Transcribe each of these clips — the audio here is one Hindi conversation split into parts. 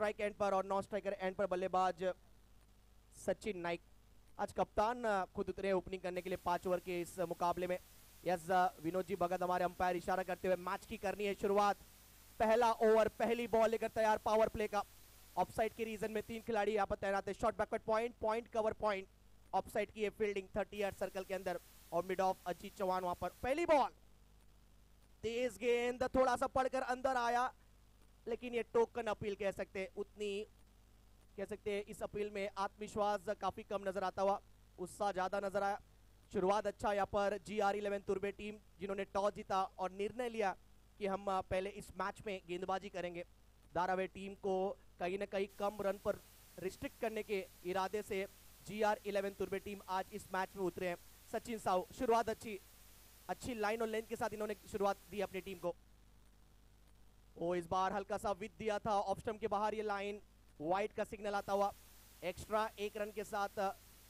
स्ट्राइक एंड पर और नॉन स्ट्राइकर एंड पर बल्लेबाज सचिन नाइक। आज कप्तान खुद उतरे ओपनिंग करने के लिए पाँच ओवर के इस मुकाबले में। यस विनोद जी, भगत हमारे अंपायर इशारा करते हुए मैच की करनी है शुरुआत। पहला ओवर पहली बॉल लेकर तैयार पावर प्ले का। ऑफसाइड के रीजन में तीन खिलाड़ी यहाँ पर तैनात है। Short backward point point cover point offside की फील्डिंग थर्टी यार्ड सर्कल के अंदर। और मिड ऑफ़ अजीत चौहान वहाँ पर। पहली बॉल तेज गेंद थोड़ा सा पड़कर अंदर आया। लेकिन ये टोकन अपील कह सकते हैं, उतनी कह सकते हैं, इस अपील में आत्मविश्वास काफ़ी कम नज़र आता हुआ उत्साह ज़्यादा नज़र आया। शुरुआत अच्छा यहाँ पर जी आर इलेवन तुर्बे टीम, जिन्होंने टॉस जीता और निर्णय लिया कि हम पहले इस मैच में गेंदबाजी करेंगे। धारावे टीम को कहीं ना कहीं कम रन पर रिस्ट्रिक्ट करने के इरादे से जी आर इलेवन तुर्बे टीम आज इस मैच में उतरे हैं। सचिन साहू, शुरुआत अच्छी अच्छी लाइन और लेंथ के साथ इन्होंने शुरुआत दी अपनी टीम को। ओ, इस बार हल्का सा विद दिया था। ऑप्शन के बाहर ये लाइन वाइट का सिग्नल आता हुआ। एक्स्ट्रा एक रन के साथ,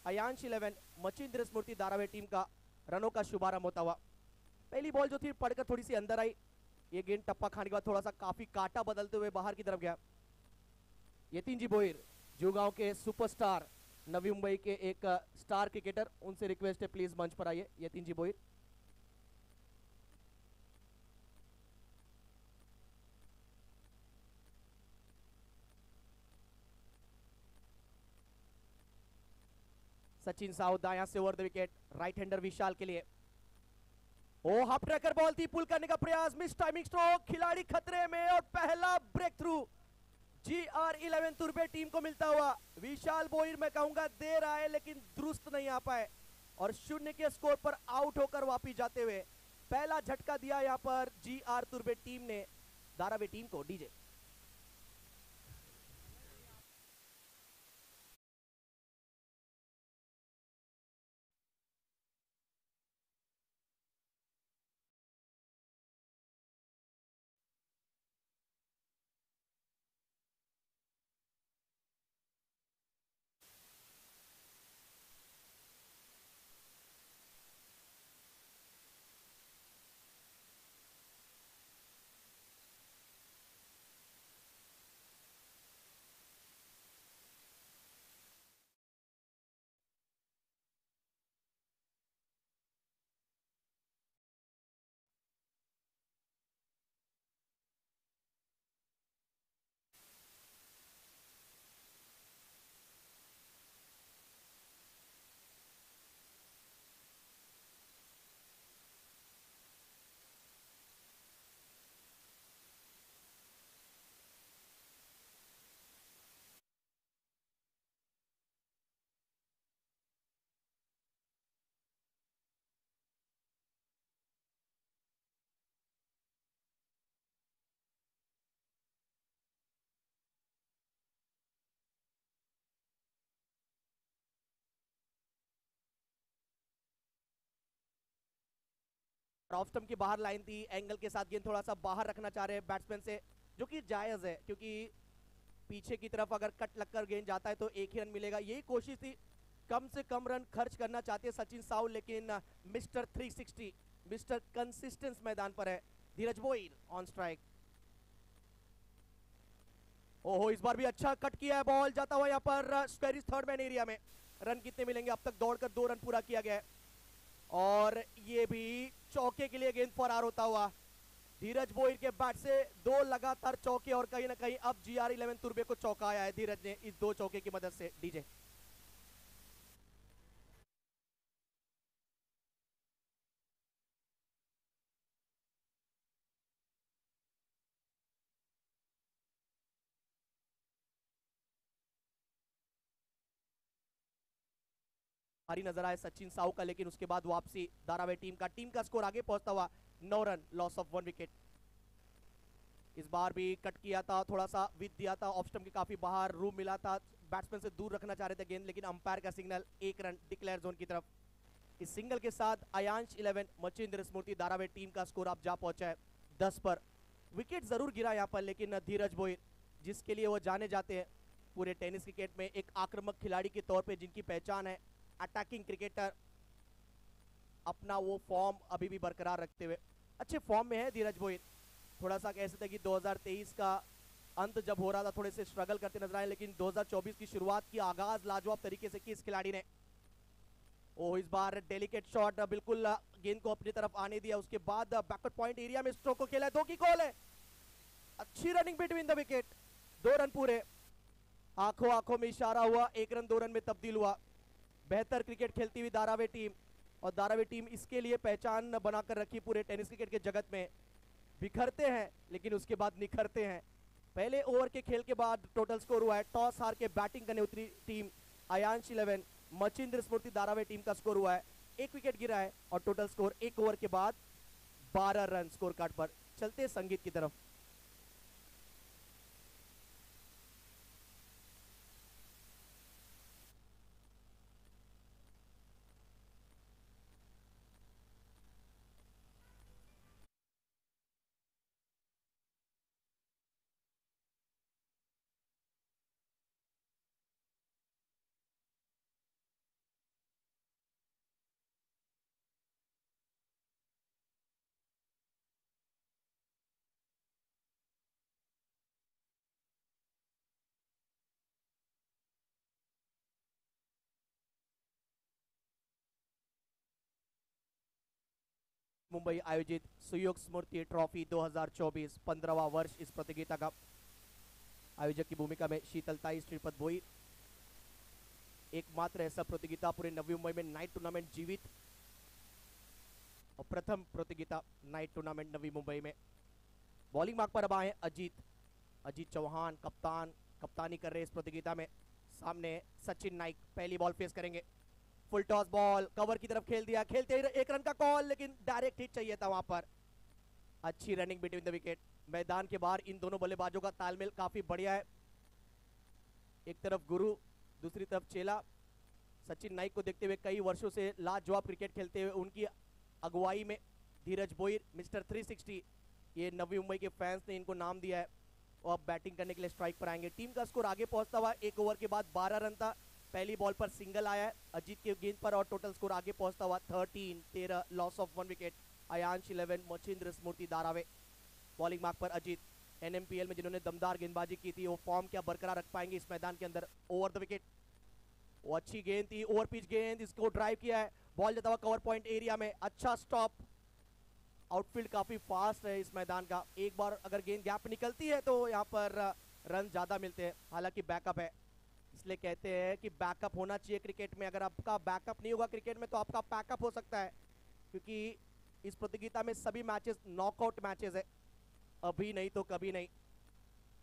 अयांश इलेवन मचिंद्र स्मृति धारावे टीम का रनों का शुभारंभ होता हुआ। पहली बॉल जो थी पड़कर थोड़ी सी अंदर आई। ये गेंद टप्पा खाने के बाद थोड़ा सा काफ़ी काटा बदलते हुए बाहर की तरफ़ गया। यतीन जी बोहिर जुगांव के सुपरस्टार, नवी मुंबई के एक, स्टार क्रिकेटर, उनसे रिक्वेस्ट है, प्लीज़ मंच पर आइए। यतीन जी बोहिर सचिन साहू दाया से over the wicket right hander Vishal के लिए। ओ हाफ़ ट्रैकर बॉल थी पुल करने का प्रयास मिस टाइमिंग स्ट्रोक खिलाड़ी खतरे में और पहला breakthrough G R eleven तुर्बे टीम को मिलता हुआ, विशाल बोहिर मैं कहूँगा देर आए, लेकिन दुरुस्त नहीं आ पाए और शून्य के स्कोर पर आउट होकर वापिस जाते हुए, पहला झटका दिया यहाँ पर जी आर तुर्बे टीम ने। धारावी टीम को डीजे ऑफ़ स्टंप की बाहर लाइन थी, एंगल के साथ गेंद थोड़ा सा बाहर रखना चाह रहे हैं बैट्समैन से, जो कि जायज़ है, क्योंकि पीछे की तरफ़ अगर कट लगकर गेंद जाता है तो एक ही रन मिलेगा। यही कोशिश थी, कम से कम रन खर्च करना चाहते हैं सचिन साहू लेकिन मिस्टर 360 मिस्टर कंसिस्टेंस मैदान पर है। धीरज बोइर ऑन स्ट्राइक ओहो, इस बार भी अच्छा कट किया है बॉल जाता हुआ यहाँ पर स्क्वेरिस थर्ड मैन एरिया में। रन कितने मिलेंगे, अब तक दौड़कर दो रन पूरा किया गया है। और ये भी चौके के लिए गेंद फरार होता हुआ। धीरज बोईर के बैट से दो लगातार चौके और कहीं ना कहीं अब जी आर इलेवन तुर्बे को चौका आया है। धीरज ने इस दो चौके की मदद से। डीजे हारी नज़र आए सचिन साहू का, लेकिन उसके बाद वापसी धारावी टीम का। टीम का स्कोर आगे पहुँचता हुआ नौ run loss of one wicket इस बार भी कट किया था, थोड़ा सा विद दिया था स्टंप के काफ़ी बाहर रूम मिला था। बैट्समैन से दूर रखना चाह रहे थे गेंद लेकिन अंपायर का सिग्नल एक रन डिक्लेयर जोन की तरफ़। इस सिंगल के साथ अयांश इलेवन मचिंद्र स्मृति धारावी टीम का स्कोर अब जा पहुँचा है दस पर। विकेट ज़रूर गिरा यहाँ पर, लेकिन धीरज बोहिर जिसके लिए वो जाने जाते हैं। पूरे टेनिस क्रिकेट में एक आक्रामक खिलाड़ी के तौर पे जिनकी पहचान है। अटैकिंग क्रिकेटर अपना वो फॉर्म अभी भी बरकरार रखते हुए। अच्छे फॉर्म में है धीरज बोहिर थोड़ा सा कह सकते कि 2023 का अंत जब हो रहा था, थोड़े से स्ट्रगल करते नज़र आए, लेकिन 2024 की शुरुआत की आगाज़ लाजवाब तरीके से की इस खिलाड़ी ने। ओ इस बार डेलिकेट शॉट बिल्कुल, गेंद को अपनी तरफ़ आने दिया। उसके बाद बैकवर्ड पॉइंट एरिया में स्ट्रोक को खेला दो की कॉल है। अच्छी रनिंग बिटवीन द विकेट दो रन पूरे। आँखों आँखों में इशारा हुआ। एक रन, दो रन में तब्दील हुआ। बेहतर क्रिकेट खेलती हुई दारावे टीम और दारावे टीम इसके लिए पहचान बनाकर रखी पूरे टेनिस क्रिकेट के जगत में। बिखरते हैं, लेकिन उसके बाद निखरते हैं। पहले ओवर के खेल के बाद टोटल स्कोर हुआ है। टॉस हार के बैटिंग करने उतरी team Ayansh eleven Machindra Smriti Darave team का स्कोर हुआ है। एक विकेट गिरा है और टोटल स्कोर एक ओवर के बाद 12 रन स्कोर कार्ड पर। चलते संगीत की तरफ़। मुंबई आयोजित सुयोग स्मृति ट्रॉफी 2024 पंद्रहवा वर्ष इस प्रतियोगिता का आयोजक की भूमिका में शीतलताई, श्रीपद भोई। एकमात्र ऐसा प्रतियोगिता पूरे नवी मुंबई में नाइट टूर्नामेंट जीवित और प्रथम प्रतियोगिता नाइट टूर्नामेंट नवी मुंबई में। बॉलिंग मार्ग पर अब आए अजीत। अजीत चौहान, कप्तान, कप्तानी कर रहे इस प्रतियोगिता में। सामने सचिन नाइक, पहली बॉल फेस करेंगे। फुल टॉस बॉल, कवर की तरफ़ खेल दिया, खेलते ही एक रन का कॉल लेकिन डायरेक्ट हिट चाहिए था वहाँ पर। अच्छी रनिंग बिटवीन द विकेट मैदान के बाहर इन दोनों बल्लेबाजों का तालमेल काफ़ी बढ़िया है। एक तरफ़ गुरु, दूसरी तरफ़ चेला। सचिन नाइक को देखते हुए कई वर्षों से लाजवाब क्रिकेट खेलते हुए उनकी अगुवाई में धीरज बोईर, मिस्टर 360 ये नवी मुंबई के फैंस ने इनको नाम दिया है। और अब बैटिंग करने के लिए स्ट्राइक पर आएँगे। टीम का स्कोर आगे पहुँचता हुआ एक ओवर के बाद 12 रन था। पहली बॉल पर सिंगल आया है, अजीत के गेंद पर और टोटल स्कोर आगे पहुँचता हुआ थर्टीन तेरह loss of one wicket Ayansh eleven Machindra Smriti Darave bowling mark पर अजीत एनएमपीएल में जिन्होंने दमदार गेंदबाजी की थी, वो फॉर्म क्या बरकरार रख पाएँगे इस मैदान के अंदर? ओवर द विकेट वो अच्छी गेंद थी ओवर पिच गेंद, इसको ड्राइव किया है। बॉल जाता हुआ कवर पॉइंट एरिया में अच्छा स्टॉप आउटफील्ड काफ़ी फास्ट है इस मैदान का। एक बार अगर गेंद गैप निकलती है तो यहाँ पर रन ज़्यादा मिलते हैं। हालाँकि बैकअप है। इसलिए कहते हैं कि बैकअप होना चाहिए क्रिकेट में। अगर आपका बैकअप नहीं होगा क्रिकेट में तो आपका पैकअप हो सकता है। क्योंकि इस प्रतियोगिता में सभी मैचेस नॉकआउट मैचेस है। अभी नहीं तो कभी नहीं।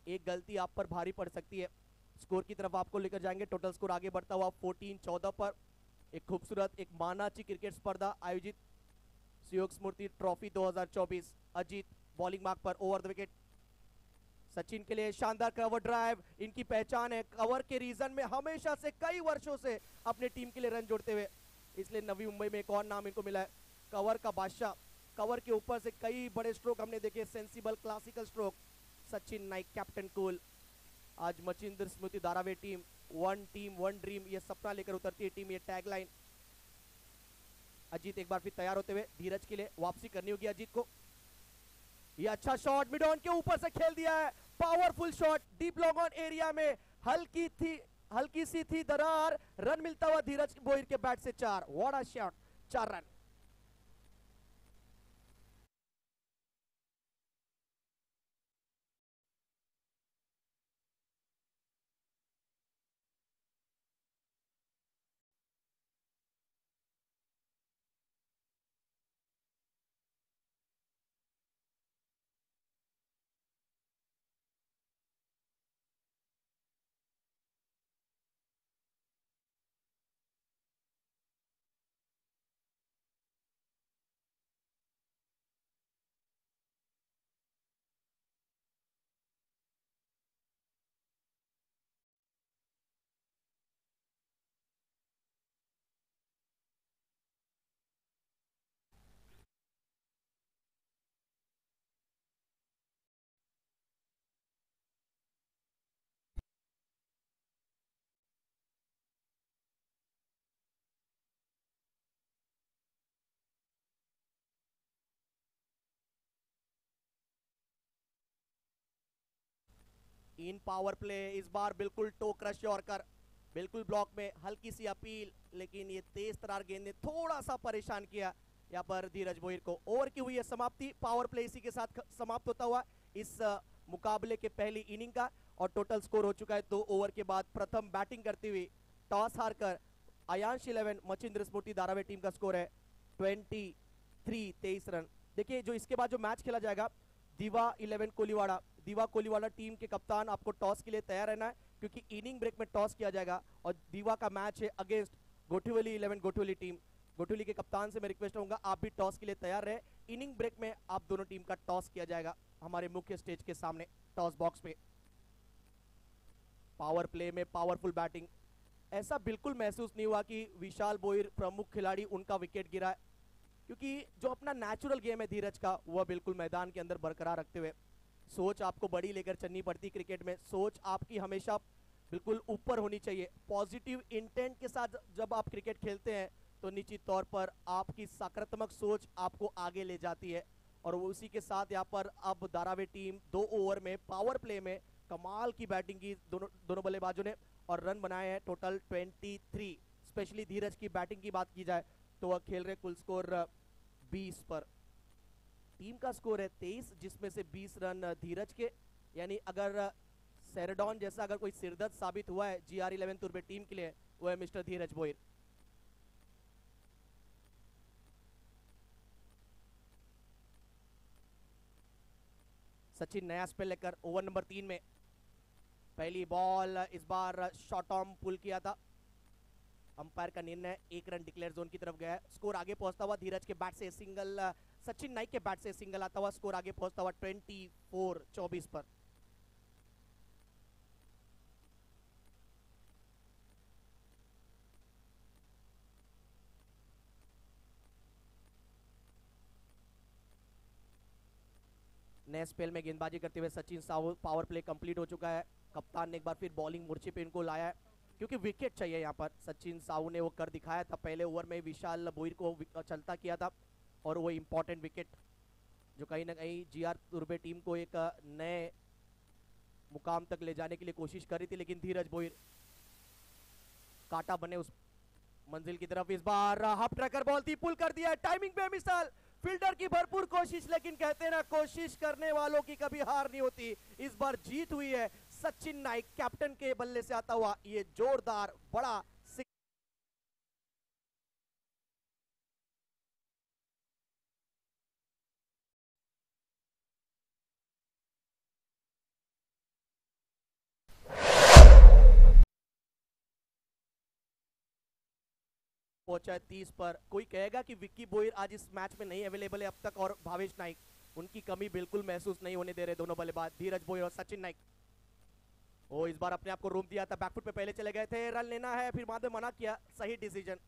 एक गलती आप पर भारी पड़ सकती है। स्कोर की तरफ़ आपको लेकर जाएँगे। टोटल स्कोर आगे बढ़ता हुआ 14 14 पर। एक खूबसूरत, एक मानाची क्रिकेट स्पर्धा आयोजित। सहयोग Smriti trophy 2024 Ajit bowling mark पर। ओवर द विकेट सचिन के लिए शानदार कवर ड्राइव इनकी पहचान है कवर के रीजन में हमेशा से कई वर्षों से अपने टीम के लिए रन जोड़ते हुए। इसलिए नवी मुंबई में एक और नाम इनको मिला है कवर का बादशाह। कवर के ऊपर से कई बड़े स्ट्रोक हमने देखे sensible classical stroke Sachin Naik captain cool आज Machindra, Smriti Dharave team one team one dream ये सपना लेकर उतरती है टीम ये टैगलाइन अजीत एक बार फिर तैयार होते हुए धीरज के लिए वापसी करनी होगी अजीत को। ये अच्छा शॉट मिड ऑन के ऊपर से खेल दिया है। Powerful shot deep long on area में हल्की थी, हल्की सी थी दरार, रन मिलता हुआ धीरज बोहिर के बैट से चार। वॉट शॉट चार रन। इन पावर प्ले इस बार बिल्कुल टो क्रश यॉर्कर बिल्कुल ब्लॉक में हल्की सी अपील, लेकिन ये तेज तरार गेंद ने थोड़ा सा परेशान किया यहाँ पर धीरज बोहिर को। ओवर की हुई है समाप्ति पावर प्ले इसी के साथ समाप्त होता हुआ इस मुकाबले के पहली इनिंग का, और टोटल स्कोर हो चुका है दो ओवर के बाद प्रथम बैटिंग करती हुई टॉस हार कर आयांश इलेवन मचिंद्र स्मृति धारावी टीम का स्कोर है ट्वेंटी थ्री तेईस रन। देखिए, जो इसके बाद जो मैच खेला जाएगा, दिवा इलेवन कोलीवाड़ा। दीवा कोलीवाड़ा टीम के कप्तान आपको टॉस के लिए तैयार रहना है, क्योंकि इनिंग ब्रेक में टॉस किया जाएगा और दीवा का मैच है against Gothivali eleven, Gothivali team. Gothivali के कप्तान से मैं रिक्वेस्ट रहूँगा आप भी टॉस के लिए तैयार रहे। इनिंग ब्रेक में आप दोनों टीम का टॉस किया जाएगा हमारे मुख्य स्टेज के सामने, टॉस बॉक्स पे पावर प्ले में पावरफुल बैटिंग ऐसा बिल्कुल महसूस नहीं हुआ कि विशाल बोईर प्रमुख खिलाड़ी उनका विकेट गिरा है, क्योंकि जो अपना नेचुरल गेम है धीरज का, वह बिल्कुल मैदान के अंदर बरकरार रखते हुए। सोच आपको बड़ी लेकर चलनी पड़ती क्रिकेट में। सोच आपकी हमेशा बिल्कुल ऊपर होनी चाहिए। पॉजिटिव इंटेंट के साथ जब आप क्रिकेट खेलते हैं तो निश्चित तौर पर आपकी सकारात्मक सोच आपको आगे ले जाती है। और उसी के साथ यहाँ पर अब दारावे टीम दो ओवर में पावर प्ले में कमाल की बैटिंग की दोनों दोनों बल्लेबाजों ने और रन बनाए हैं टोटल 23 स्पेशली धीरज की बैटिंग की बात की जाए तो वह खेल रहे कुल स्कोर 20 पर। टीम का स्कोर है 23 जिसमें से 20 रन धीरज के। यानी अगर सेरेडॉन जैसा अगर कोई सिरदर्द साबित हुआ है जी आर इलेवन तुर्बे टीम के लिए, वो है मिस्टर धीरज बोयर सचिन नया स्पेल लेकर ओवर नंबर तीन में। पहली बॉल इस बार शॉर्ट ऑर्म पुल किया था। अंपायर का निर्णय, एक रन डिक्लेयर जोन की तरफ़ गया स्कोर आगे पहुँचता हुआ धीरज के बैट से सिंगल सचिन नाइक के बैट से सिंगल आता हुआ स्कोर आगे पहुँचता हुआ ट्वेंटी फोर चौबीस पर। नए स्पेल में गेंदबाजी करते हुए Sachin Sahu power play complete हो चुका है। कप्तान ने एक बार फिर बॉलिंग मोर्चे पे इनको लाया है, क्योंकि विकेट चाहिए यहाँ पर। सचिन साहू ने वो कर दिखाया था, पहले ओवर में विशाल बोईर को चलता किया था। और वो इम्पोर्टेंट विकेट जो कहीं ना कहीं जी आर तुर्बे टीम को एक नए मुकाम तक ले जाने के लिए कोशिश करी थी, लेकिन धीरज बोईर काटा बने उस मंजिल की तरफ़। इस बार हाफ़ ट्रैकर बॉल थी पुल कर दिया टाइमिंग पे मिसाल। फील्डर की भरपूर कोशिश, लेकिन कहते ना, कोशिश करने वालों की कभी हार नहीं होती। इस बार जीत हुई है, सचिन नाइक कैप्टन के बल्ले से आता हुआ ये जोरदार, बड़ा पहुँचा है तीस पर। कोई कहेगा कि विक्की बोयर आज इस मैच में नहीं अवेलेबल है अब तक और भावेश नाइक। उनकी कमी बिल्कुल महसूस नहीं होने दे रहे दोनों बल्लेबाज, धीरज बोयर और सचिन नाइक। ओ, इस बार अपने आप को रूम दिया था बैकफुट पे पहले चले गए थे, रन लेना है, फिर बाद में मना किया, सही डिसीज़न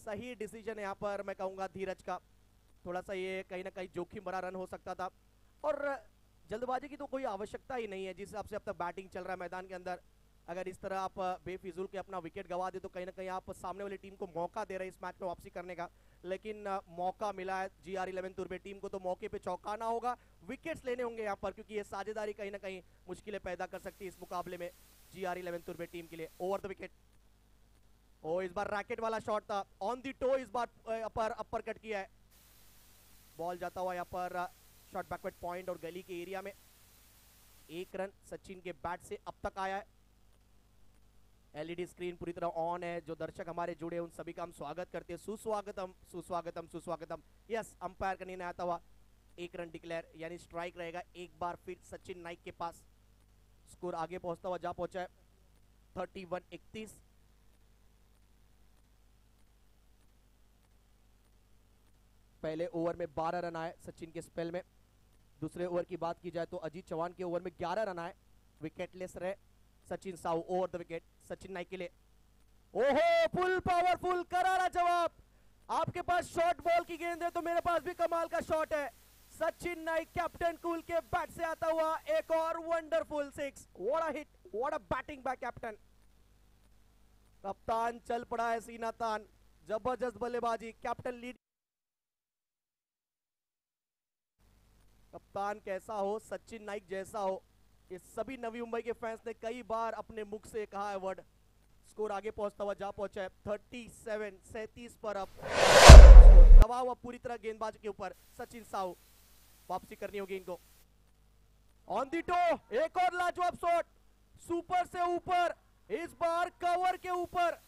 सही डिसीज़न यहाँ पर, मैं कहूँगा धीरज का। थोड़ा सा ये कहीं ना कहीं जोखिम भरा रन हो सकता था। और जल्दबाजी की तो कोई आवश्यकता ही नहीं है, जिस हिसाब से अब तक बैटिंग चल रहा है मैदान के अंदर। अगर इस तरह आप बेफिजुल के अपना विकेट गवा दे तो कहीं ना कहीं आप सामने वाली टीम को मौका दे रहे हैं इस मैच में वापसी करने का। लेकिन मौका मिला है जी आर इलेवन तुर्बे टीम को तो मौके पे चौंकाना होगा। विकेट्स लेने होंगे यहाँ पर, क्योंकि ये साझेदारी कहीं ना कहीं मुश्किलें पैदा कर सकती है इस मुकाबले में जी आर इलेवन तुर्बे टीम के लिए। ओवर द विकेट ओ, इस बार रैकेट वाला शॉट था। ऑन दी टो इस बार अपर अपर कट किया है। बॉल जाता हुआ यहाँ पर शॉट बैकवर्ड पॉइंट और गली के एरिया में। एक रन सचिन के बैट से अब तक आया है। एलईडी स्क्रीन पूरी तरह ऑन है, जो दर्शक हमारे जुड़े उन सभी का हम स्वागत करते हैं। सुस्वागतम सुस्वागतम सुस्वागतम। यस अंपायर का निर्णय आता हुआ। एक रन डिक्लेयर यानी स्ट्राइक रहेगा। एक बार फिर सचिन नाइक के पास स्कोर आगे पहुँचता हुआ जा पहुँचा है। थर्टी वन इकतीस। पहले ओवर में 12 रन आए सचिन के स्पेल में। दूसरे ओवर की बात की जाए तो अजीत चौहान के ओवर में 11 रन आए। विकेटलेस रहे। Sachin Sahu over the wicket, Sachin Naik के लिए। ओहो फुल पावरफुल करारा जवाब। आपके पास शॉर्ट बॉल की गेंद है तो मेरे पास भी कमाल का शॉट है। सचिन नाइक कैप्टन कूल के बैट से आता हुआ एक और wonderful six a hit a batting by captain कप्तान चल पड़ा है सीना तान। ज़बरदस्त बल्लेबाजी कैप्टन लीड कप्तान कैसा हो, सचिन नाइक जैसा हो। ये सभी नवी मुंबई के फैंस ने कई बार अपने मुख से कहा है वर्ड स्कोर आगे पहुँचता हुआ जा पहुँचा है। थर्टी सेवन सैतीस पर अब दबा हुआ पूरी तरह गेंदबाज के ऊपर। सचिन साहू, वापसी करनी होगी इनको। ऑन दी टो एक और लाजवाब शॉट सुपर से ऊपर। इस बार कवर के ऊपर।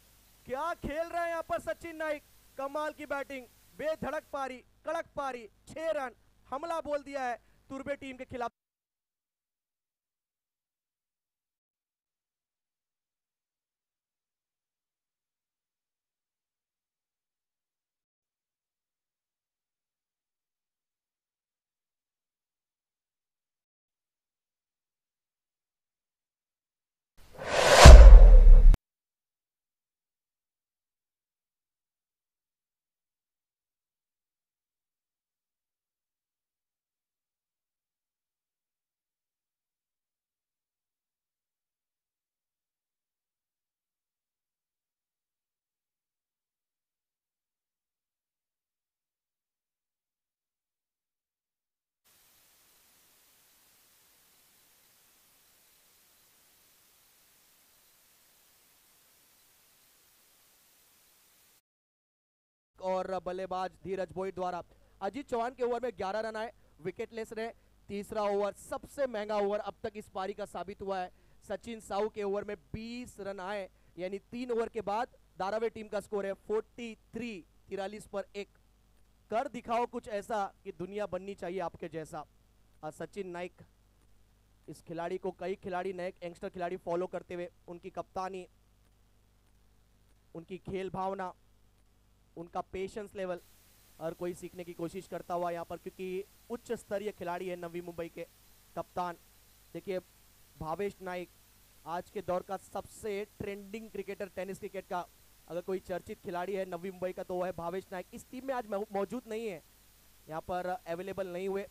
क्या खेल रहे हैं यहाँ पर सचिन नाइक? कमाल की बैटिंग बेधड़क पारी, कड़क पारी, छह रन। हमला बोल दिया है तुर्बे टीम के खिलाफ। और बल्लेबाज धीरज बोई द्वारा। अजीत चौहान के ओवर में 11 रन आए विकेटलेस रहे, तीसरा ओवर, सबसे महँगा ओवर अब तक इस पारी का साबित हुआ है। सचिन साहू के ओवर में 20 रन आए, यानी तीन ओवर के बाद दारावे टीम का स्कोर है 43 तिरालीस पर एक। कर दिखाओ कुछ ऐसा कि दुनिया बननी चाहिए आपके जैसा। और सचिन नाइक, इस खिलाड़ी को कई खिलाड़ी नए यंगस्टर खिलाड़ी फॉलो करते हुए उनकी कप्तानी, उनकी खेल भावना उनका पेशेंस लेवल हर कोई सीखने की कोशिश करता हुआ यहाँ पर, क्योंकि उच्च स्तरीय खिलाड़ी है नवी मुंबई के कप्तान। देखिए, भावेश नाइक आज के दौर का सबसे ट्रेंडिंग क्रिकेटर टेनिस क्रिकेट का अगर कोई चर्चित खिलाड़ी है नवी मुंबई का तो वह है भावेश नाइक। इस टीम में आज मौजूद नहीं है। यहाँ पर अवेलेबल नहीं हुए।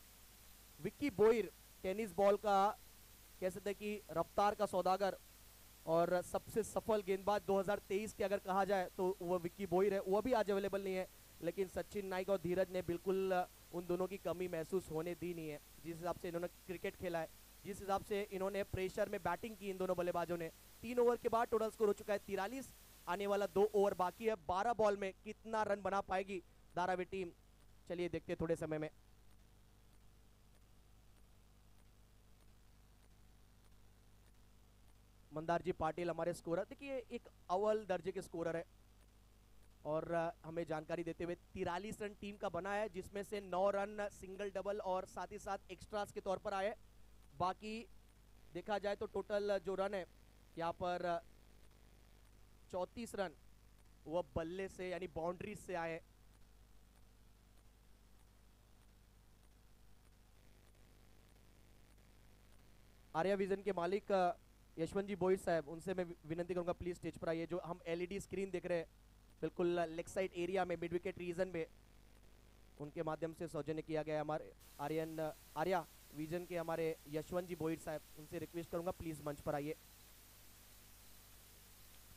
विक्की बोइर टेनिस बॉल का, कह सकते कि रफ्तार का सौदागर और सबसे सफल गेंदबाज 2023 के अगर कहा जाए तो वो विक्की बोइर है, वो भी आज अवेलेबल नहीं है, लेकिन सचिन नाइक और धीरज ने बिल्कुल उन दोनों की कमी महसूस होने दी नहीं है। जिस हिसाब से इन्होंने क्रिकेट खेला है, जिस हिसाब से इन्होंने प्रेशर में बैटिंग की इन दोनों बल्लेबाजों ने, तीन ओवर के बाद टोटल स्कोर हो चुका है तिरालीस, आने वाला दो ओवर बाकी है। बारह बॉल में कितना रन बना पाएगी धारावी टीम चलिए देखते थोड़े समय में। मंदार जी पाटिल हमारे स्कोरर देखिए, एक अव्वल दर्जे के स्कोरर है। और हमें जानकारी देते हुए तिरालीस रन टीम का बना है, जिसमें से नौ रन सिंगल डबल और साथ ही साथ एक्स्ट्रास के तौर पर आए बाकी देखा जाए तो टोटल जो रन है, यहाँ पर चौतीस रन वह बल्ले से यानी बाउंड्रीज से आए आर्या विजन के मालिक यशवंत जी बोइस साहब, उनसे मैं विनती करूँगा प्लीज़ स्टेज पर आइए। जो हम एलईडी स्क्रीन देख रहे हैं, बिल्कुल लेग साइड एरिया में मिड विकेट रीजन में, उनके माध्यम से सौजन्य किया गया हमारे आर्यन आर्या विजन के हमारे यशवंत जी बोइर साहब, उनसे रिक्वेस्ट करूँगा प्लीज़ मंच पर आइए।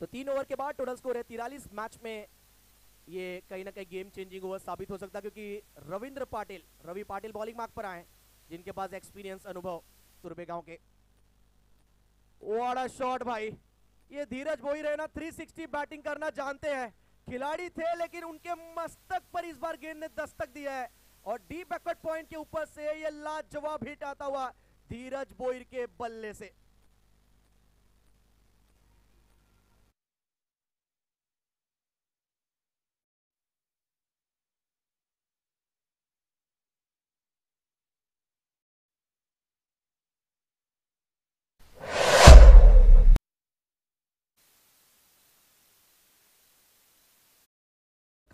तो तीन ओवर के बाद टोटल स्कोर है तिरालीस। मैच में ये कहीं ना कहीं गेम चेंजिंग ओवर साबित हो सकता है, क्योंकि रविंद्र पाटिल, रवि पाटिल बॉलिंग मार्क पर आए जिनके पास एक्सपीरियंस अनुभव तुरबे गाँव के। वाड़ा शॉट भाई। ये धीरज बोई रहे ना 360 बैटिंग करना जानते हैं। खिलाड़ी थे, लेकिन उनके मस्तक पर इस बार गेंद ने दस्तक दिया है। और डीप बैकवर्ड पॉइंट के ऊपर से ये लाजवाब हिट आता हुआ धीरज बोईर के बल्ले से।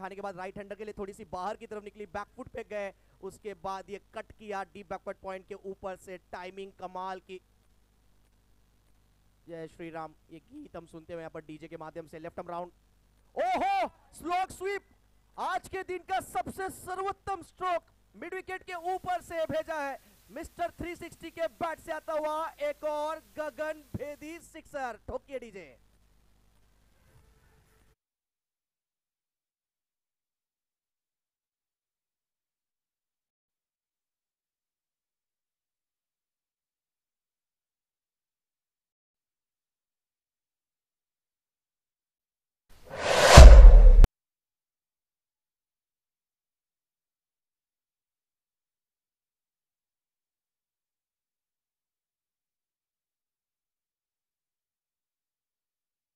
खाने के बाद राइट हैंडर के लिए थोड़ी सी बाहर की तरफ़ निकली बैकफुट पे गए। उसके बाद ये कट किया डीप बैकवर्ड पॉइंट के ऊपर से टाइमिंग कमाल की। जय श्री राम ये गीत हम सुनते हुए यहाँ पर डीजे के माध्यम से लेफ़्ट राउंड ओहो स्लोक स्वीप आज के दिन का सबसे सर्वोत्तम स्ट्रोक मिड विकेट के ऊपर से भेजा है। मिस्टर 360 के बैट से आता हुआ एक और गगन भेदी सिक्सर ठोकिए डीजे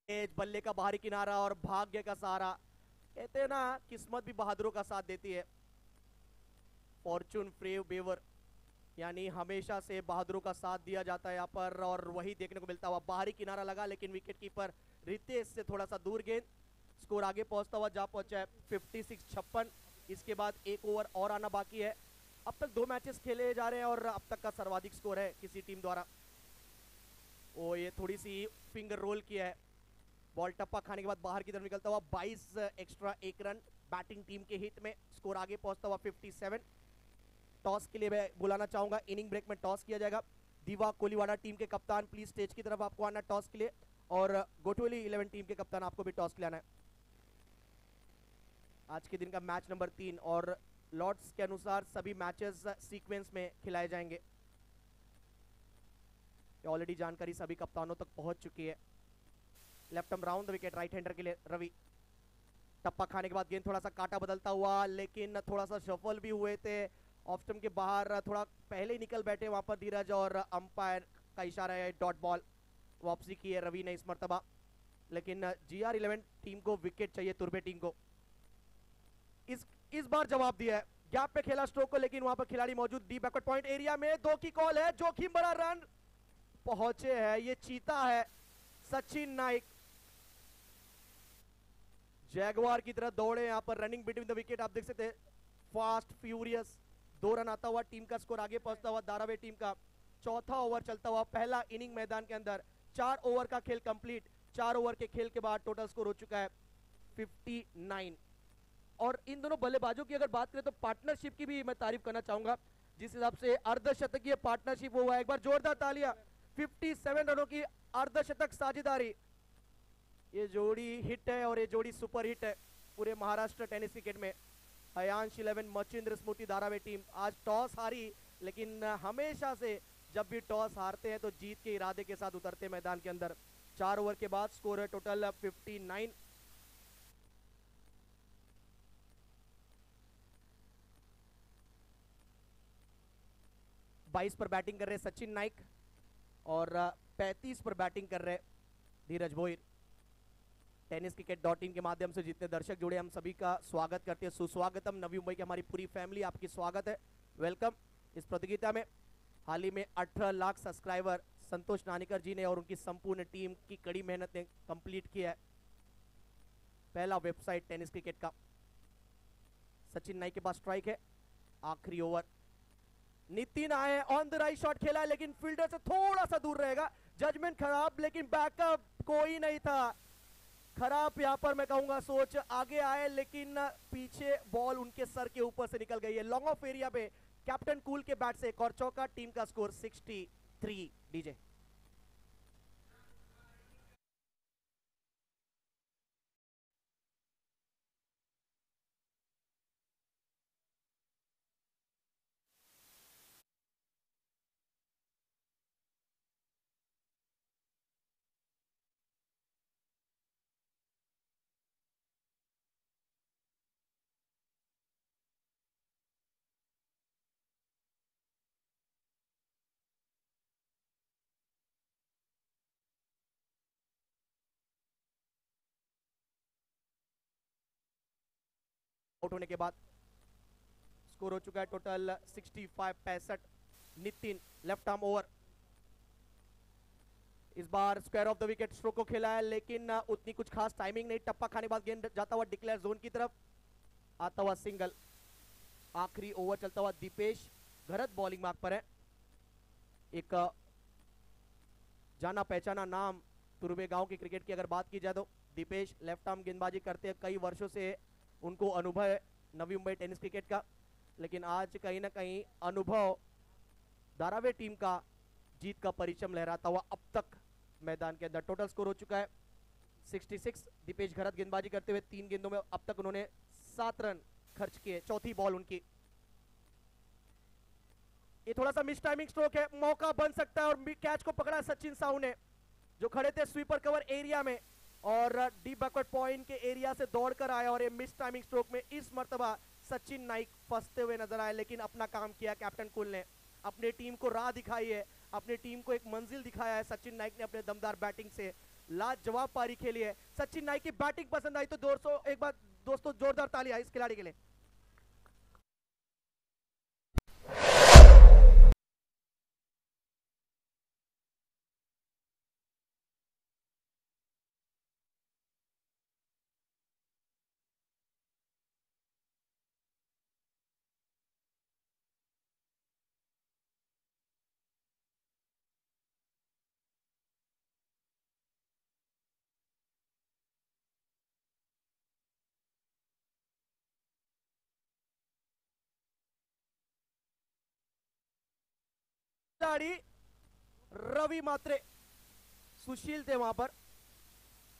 बल्ले का बाहरी किनारा और भाग्य का सहारा। कहते हैं ना, किस्मत भी बहादुरों का साथ देती है। फॉर्चून फ्रेव, बेवर, यानी हमेशा से बहादुरों का साथ दिया जाता है यहाँ पर और वही देखने को मिलता हुआ बाहरी किनारा लगा, लेकिन विकेट कीपर रितेश से थोड़ा सा दूर गेंद। स्कोर आगे पहुँचता हुआ जा पहुँचा है फिफ्टी सिक्स छप्पन। इसके बाद एक ओवर और आना बाकी है। अब तक दो मैचेस खेले जा रहे हैं और अब तक का सर्वाधिक स्कोर है किसी टीम द्वारा। ओ, ये थोड़ी सी फिंगर रोल किया है। बॉल टप्पा खाने के बाद बाहर की तरफ़ निकलता हुआ 22 एक्स्ट्रा एक रन बैटिंग टीम के हित में स्कोर आगे पहुँचता हुआ 57 टॉस के लिए मैं बुलाना चाहूँगा। इनिंग ब्रेक में टॉस किया जाएगा। दीवा कोलीवाड़ा टीम के कप्तान प्लीज़ स्टेज की तरफ़ आपको आना टॉस के लिए। और गोटोली इलेवन टीम के कप्तान, आपको भी टॉस खिलाना है। आज के दिन का मैच नंबर तीन और लॉर्ड्स के अनुसार सभी मैचेस सीक्वेंस में खिलाए जाएँगे। ऑलरेडी जानकारी सभी कप्तानों तक पहुँच चुकी है। लेफ़्ट हम राउंड विकेट राइट हैंडर के लिए रवि। टप्पा खाने के बाद गेंद थोड़ा सा काटा बदलता हुआ, लेकिन थोड़ा सा सफल भी हुए थे। ऑफ़ स्टम्प के बाहर थोड़ा पहले ही निकल बैठे वहाँ पर धीरज और अंपायर का इशारा है डॉट बॉल वापसी की है रवि ने इस मरतबा। लेकिन जी आर इलेवन टीम को विकेट चाहिए तुर्बे टीम को। इस इस बार जवाब दिया है। गैप पे खेला स्ट्रोक को, लेकिन वहाँ पर खिलाड़ी मौजूद। डी बैकवर्ड पॉइंट एरिया में दो की कॉल है, जोखिम बड़ा रन पहुँचे है, ये चीता है। सचिन नाइक जैगवार की तरह दौड़े यहाँ पर रनिंग बिटवीन द विकेट आप देख सकते हैं। फास्ट फ्यूरियस दो रन आता हुआ टीम का स्कोर आगे पहुँचता हुआ दारावे टीम का। चौथा ओवर चलता हुआ पहला इनिंग मैदान के अंदर। चार ओवर का खेल कंप्लीट चार ओवर के खेल के बाद टोटल स्कोर हो चुका है 59 और इन दोनों बल्लेबाजों की अगर बात करें तो पार्टनरशिप की भी मैं तारीफ़ करना चाहूँगा। जिस हिसाब से अर्धशतकीय पार्टनरशिप हुआ है एक बार जोरदार तालियाँ 57 रनों की अर्धशतक साझेदारी ये जोड़ी हिट है और ये जोड़ी सुपर हिट है पूरे महाराष्ट्र टेनिस क्रिकेट में। हयांश इलेवन मचिंद्र स्मृति धारावे टीम आज टॉस हारी, लेकिन हमेशा से जब भी टॉस हारते हैं तो जीत के इरादे के साथ उतरते मैदान के अंदर। चार ओवर के बाद स्कोर है टोटल 59 बाईस पर बैटिंग कर रहे सचिन नाइक और पैंतीस पर बैटिंग कर रहे Dhiraj Bhoir. Tennis cricket dot in के माध्यम से जितने दर्शक जुड़े, हम सभी का स्वागत करते हैं। सुस्वागतम नवी मुंबई की हमारी पूरी फैमिली, आपकी स्वागत है। वेलकम। इस प्रतियोगिता में हाल ही में 18 लाख सब्सक्राइबर संतोष नानिकर जी ने और उनकी संपूर्ण टीम की कड़ी मेहनत ने कंप्लीट किया है। पहला वेबसाइट टेनिस क्रिकेट का। सचिन नाइक के पास स्ट्राइक है। आखिरी ओवर नितिन आए ऑन द राइट शॉट खेला है लेकिन फील्डर से थोड़ा सा दूर रहेगा। जजमेंट खराब, लेकिन बैकअप कोई नहीं था। खराब यहाँ पर मैं कहूँगा, सोच आगे आए, लेकिन पीछे बॉल उनके सर के ऊपर से निकल गई है। लॉन्ग ऑफ़ एरिया पे कैप्टन कूल के बैट से एक और चौका टीम का स्कोर 63 डीजे आउट होने के बाद स्कोर हो चुका है टोटल 65 पैंसठ। नितिन लेफ़्ट आर्म ओवर इस बार square off the wicket stroke को खेला है, लेकिन उतनी कुछ खास टाइमिंग नहीं। टप्पा खाने बाद गेंद जाता हुआ डिक्लेयर जोन की तरफ़। आता हुआ सिंगल आखिरी ओवर चलता हुआ दीपेश, घरत बॉलिंग मार्क पर है। एक जाना पहचाना नाम तुरबे गाँव की क्रिकेट की अगर बात की जाए तो। दीपेश लेफ़्ट आर्म गेंदबाजी करते हैं कई वर्षों से। उनको अनुभव है नवी मुंबई टेनिस क्रिकेट का। लेकिन आज कहीं ना कहीं अनुभव धारावे टीम का जीत का परिचम लहराता हुआ अब तक मैदान के अंदर टोटल स्कोर हो चुका है। 66 दीपेश घरत गेंदबाजी करते हुए तीन गेंदों में अब तक उन्होंने सात रन खर्च किए, चौथी बॉल उनकी। ये थोड़ा सा मिस टाइमिंग स्ट्रोक है, मौका बन सकता है और कैच को पकड़ा सचिन साहू ने, जो खड़े थे स्वीपर कवर एरिया में। और डी बैकवर्ड पॉइंट के एरिया से दौड़कर आया और ये मिस टाइमिंग स्ट्रोक में इस मरतबा सचिन नाइक फंसते हुए नज़र आए, लेकिन अपना काम किया कैप्टन कुल ने। अपने टीम को राह दिखाई है, अपनी टीम को एक मंजिल दिखाया है सचिन नाइक ने अपने दमदार बैटिंग से। लाजवाब पारी खेली है। सचिन नाइक की बैटिंग पसंद आई तो दोस्तों, एक बार दोस्तों जोरदार ताली आई इस खिलाड़ी के लिए। खिलाड़ी रवि मात्रे, सुशील थे वहाँ पर,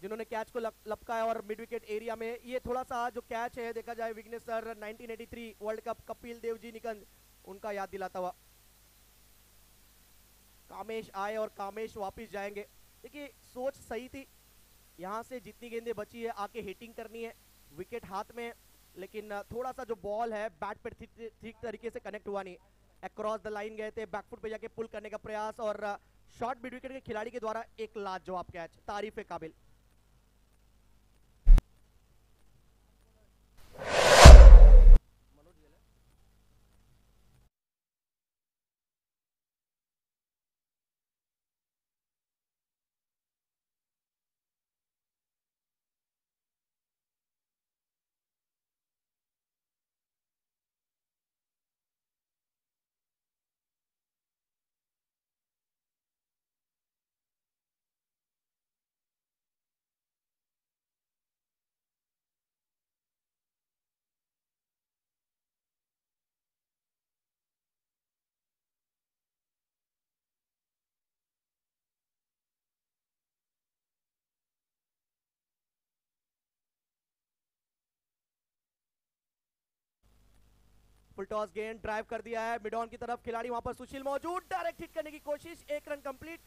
जिन्होंने कैच को लपकाया और मिड विकेट एरिया में ये थोड़ा सा जो कैच है, देखा जाए Vighnesh sir 1983 world cup Kapil Dev ji निकंज उनका याद दिलाता हुआ। कामेश आए और कामेश वापस जाएँगे। देखिए, सोच सही थी। यहाँ से जितनी गेंदें बची है, आके हिटिंग करनी है विकेट हाथ में, लेकिन थोड़ा सा जो बॉल है बैट पर ठीक तरीके से कनेक्ट हुआ नहीं। अक्रॉस द लाइन गए थे बैकफुट पे जाके पुल करने का प्रयास और शॉर्ट मिड विकेट के खिलाड़ी के द्वारा एक लाजवाब कैच तारीफ़ काबिल। फुल टॉस गेंद ड्राइव कर दिया है। मिडॉन की तरफ़ खिलाड़ी वहाँ पर सुशील मौजूद। डायरेक्ट हिट करने की कोशिश, एक रन कंप्लीट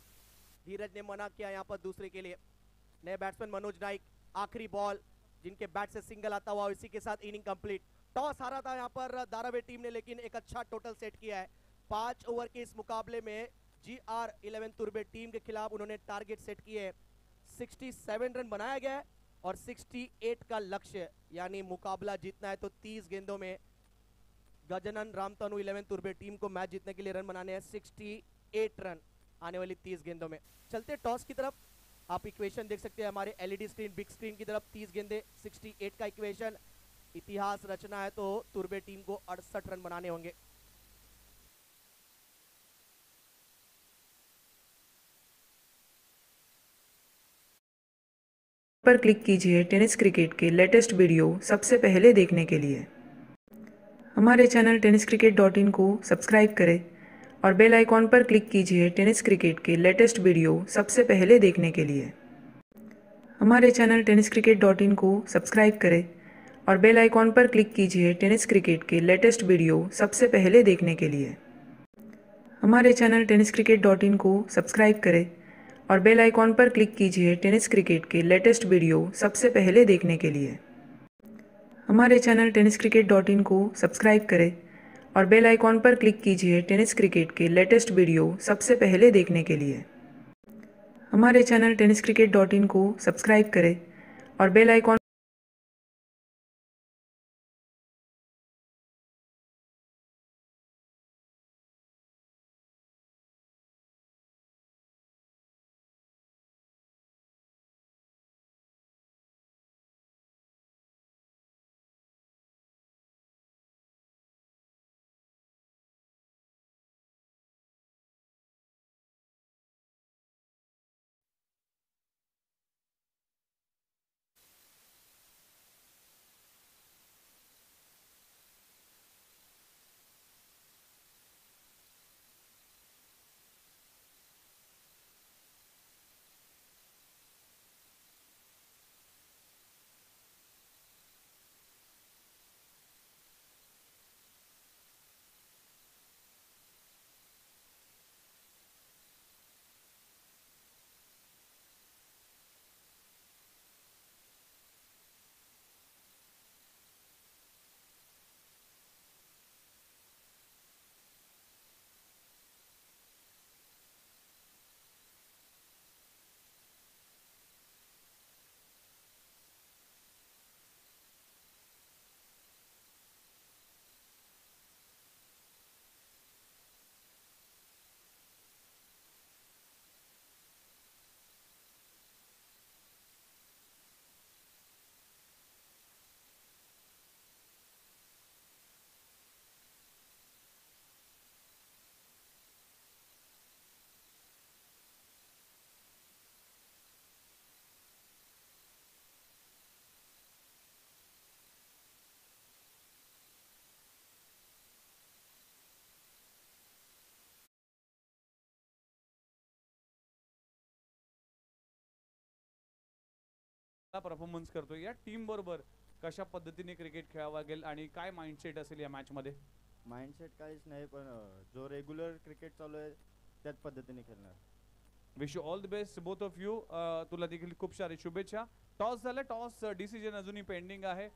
धीरज ने मना किया यहाँ पर दूसरे के लिए। नए बैट्समैन मनोज नाइक, आखिरी बॉल जिनके बैट से सिंगल आता हुआ, इसी के साथ इनिंग कंप्लीट टॉस हारा था यहाँ पर दारावे टीम ने, लेकिन एक अच्छा टोटल सेट किया है। पाँच ओवर के इस मुकाबले में जी आर इलेवन तुर्बे टीम के खिलाफ उन्होंने टारगेट सेट किए 67 रन बनाया गया और 68 का लक्ष्य, यानी मुकाबला जीतना है तो 30 गेंदों में गजनन रामतनु इलेवन तुर्बे टीम को मैच जीतने के लिए रन बनाने हैं 68 रन आने वाली 30 गेंदों में। चलते टॉस की तरफ़। आप इक्वेशन देख सकते हैं हमारे एलईडी स्क्रीन, बिग स्क्रीन की तरफ़ 30 गेंदे 68 का इक्वेशन। इतिहास रचना है तो तुर्बे टीम को अड़सठ रन बनाने होंगे। पर क्लिक कीजिए टेनिस क्रिकेट के लेटेस्ट वीडियो सबसे पहले देखने के लिए। हमारे channel tennis cricket dot in को सब्सक्राइब करें और बेल आइकॉन पर क्लिक कीजिए टेनिस क्रिकेट के लेटेस्ट वीडियो सबसे पहले देखने के लिए। हमारे channel tennis cricket dot in को सब्सक्राइब करें और बेल आइकॉन पर क्लिक कीजिए टेनिस क्रिकेट के लेटेस्ट वीडियो सबसे पहले देखने के लिए। हमारे channel tennis cricket dot in को सब्सक्राइब करें और बेल आइकॉन पर क्लिक कीजिए टेनिस क्रिकेट के लेटेस्ट वीडियो सबसे पहले देखने के लिए। हमारे channel tennis cricket dot in को सब्सक्राइब करें और बेल आइकॉन पर क्लिक कीजिए टेनिस क्रिकेट के लेटेस्ट वीडियो सबसे पहले देखने के लिए। हमारे channel tennis cricket dot in को सब्सक्राइब करें और बेल आइकॉन परफॉर्मन्स करतोय. या टीम बरोबर कशा पद्धतीने क्रिकेट खेळावं लागेल आणि काय माइंडसेट असेल या मॅच मध्ये? माइंडसेट काहीच नाही पण जो रेग्युलर क्रिकेट चालू आहे त्याच पद्धतीने खेळणार. Wish you all the best both of you तुला देखील खूप सारी शुभेच्छा. टॉस झालं टॉस डिसिजन अजूनही पेंडिंग आहे.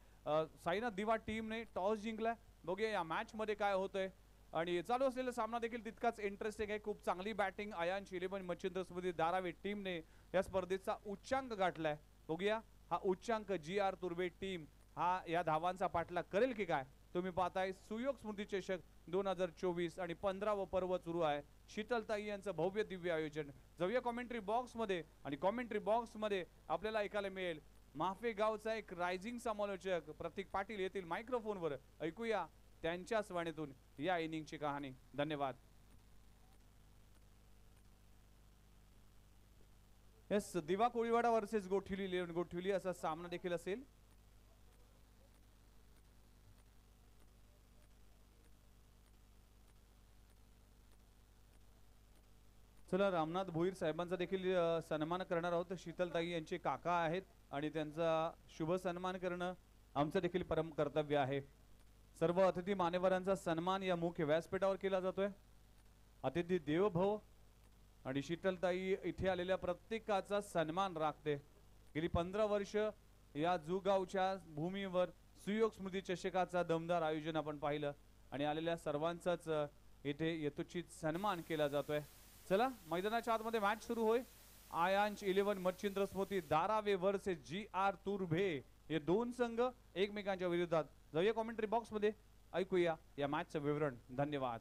साईनाथ दिवा टीमने टॉस जिंकलाय. बघूया या मॅच मध्ये काय होतंय. आणि चालू असलेला सामना देखील तितकाच इंटरेस्टिंग आहे. खूप चांगली बॅटिंग अयान इलेव्हन मच्छिंद्र स्मृती धारावी टीमने या स्पर्धेचा उच्चांक गाठलाय. बघूया. हा उच्चांक जी आर तुर्बे टीम हा या धावांचा पाठलाग करेल की काय? तुम्ही पाहताय सुयोग स्मृती चषक दोन हजार चोवीस आणि पंधरावं पर्व सुरू आहे. शीतलताई यांचं भव्य दिव्य आयोजन. जाऊया कॉमेंट्री बॉक्समध्ये आणि कॉमेंट्री बॉक्समध्ये आपल्याला ऐकायला मिळेल माफे गावचा एक रायझिंग समालोचक प्रतीक पाटील येथील मायक्रोफोनवर ऐकूया त्यांच्या वाणीतून या इनिंगची कहाणी. धन्यवाद. Yes Diva Koliwada versus Gothivali eleven Gothivali असा सामना देखील असेल. चला रामनाथ भोईर साहेबांचा देखील सन्मान करणार आहोत. शीतलताई यांचे काका आहेत आणि त्यांचा शुभ सन्मान करणं आमचं देखील परम कर्तव्य आहे. सर्व अतिथी मान्यवरांचा सन्मान या मुख्य व्यासपीठावर केला जातोय. अतिथी देवभव आणि शीतलताई इथे आलेल्या प्रत्येकाचा सन्मान राखते. गेली पंधरा वर्ष या जुगावच्या भूमीवर सुयोग स्मृती चषकाचा दमदार आयोजन आपण पाहिलं आणि आलेल्या सर्वांचाच इथे यथोचित सन्मान केला जातोय. चला मैदानाच्या आतमध्ये मॅच सुरू होय. Aayansh eleven Machhindra Smruti Darave versus G R Turbhe हे दोन संघ एकमेकांच्या विरोधात. जाऊया कॉमेंट्री बॉक्समध्ये. ऐकूया या मॅचचं विवरण. धन्यवाद.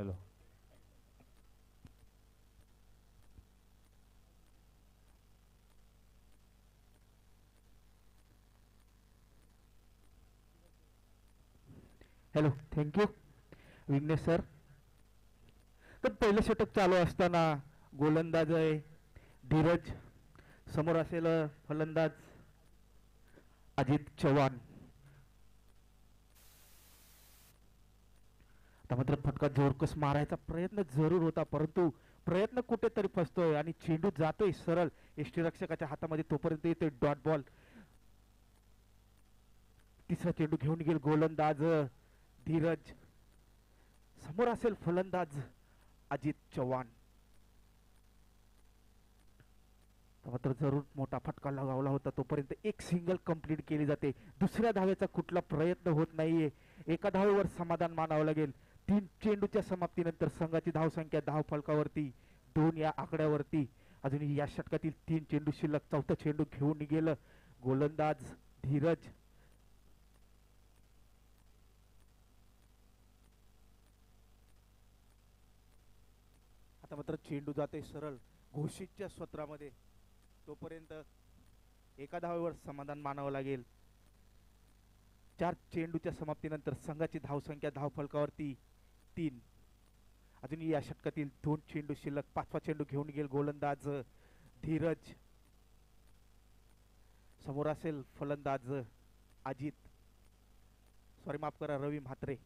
Hello. Hello thank you Vighnesh sir तर पहिलं षटक चालू असताना गोलंदाज आहे धीरज समोर असेल फलंदाज अजित चव्हाण. आता मात्र फटका जोरकस मारायचा प्रयत्न जरूर होता परंतु प्रयत्न कुठेतरी फसतोय आणि चेंडू जातोय सरळ. यष्टीरक्षकाच्या हातामध्ये तोपर्यंत येतोय डॉट बॉल. तिसरा चेंडू घेऊन गेल गोलंदाज धीरज. समोर असेल फलंदाज अजित चव्हाण. मात्र जरूर मोठा फटका लगावला होता तोपर्यंत एक सिंगल कंप्लीट केली जाते. दुसऱ्या धावेचा कुठला प्रयत्न होत नाहीये. एका धावेवर समाधान मानावं लागेल. तीन चेंडूच्या समाप्तीनंतर संघाची धावसंख्या धाव फलकावरती दोन या आकड्यावरती. अजूनही या षटकातील तीन चेंडू शिल्लक चौथा चेंडू घेऊन गेलं. गोलंदाज धीरज. आता मात्र चेंडू जाते सरळ घोषितच्या सत्रामध्ये तोपर्यंत एका धावेवर समाधान मानावं लागेल. चार चेंडूच्या समाप्तीनंतर संघाची धावसंख्या धावफलकावरती तीन. अजून या षटकातील दोन चेंडू शिल्लक पाचवा चेंडू घेऊन गेल गोलंदाज धीरज. समोर असेल फलंदाज अजित. सॉरी माफ करा रवी म्हात्रे.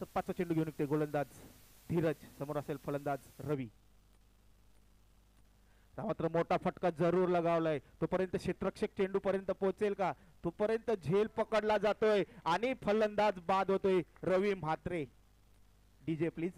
तर पाचवा चेंडू घेऊन निघते गोलंदाज धीरज. समोर असेल फलंदाज रवी. मात्र मोठा फटका जरूर लगावलाय. तोपर्यंत क्षेत्रक्षक चेंडू पर्यंत पोहोचेल का? तोपर्यंत झेल पकडला जातोय आणि फलंदाज बाद होतोय. रवी म्हात्रे. डीजे प्लीज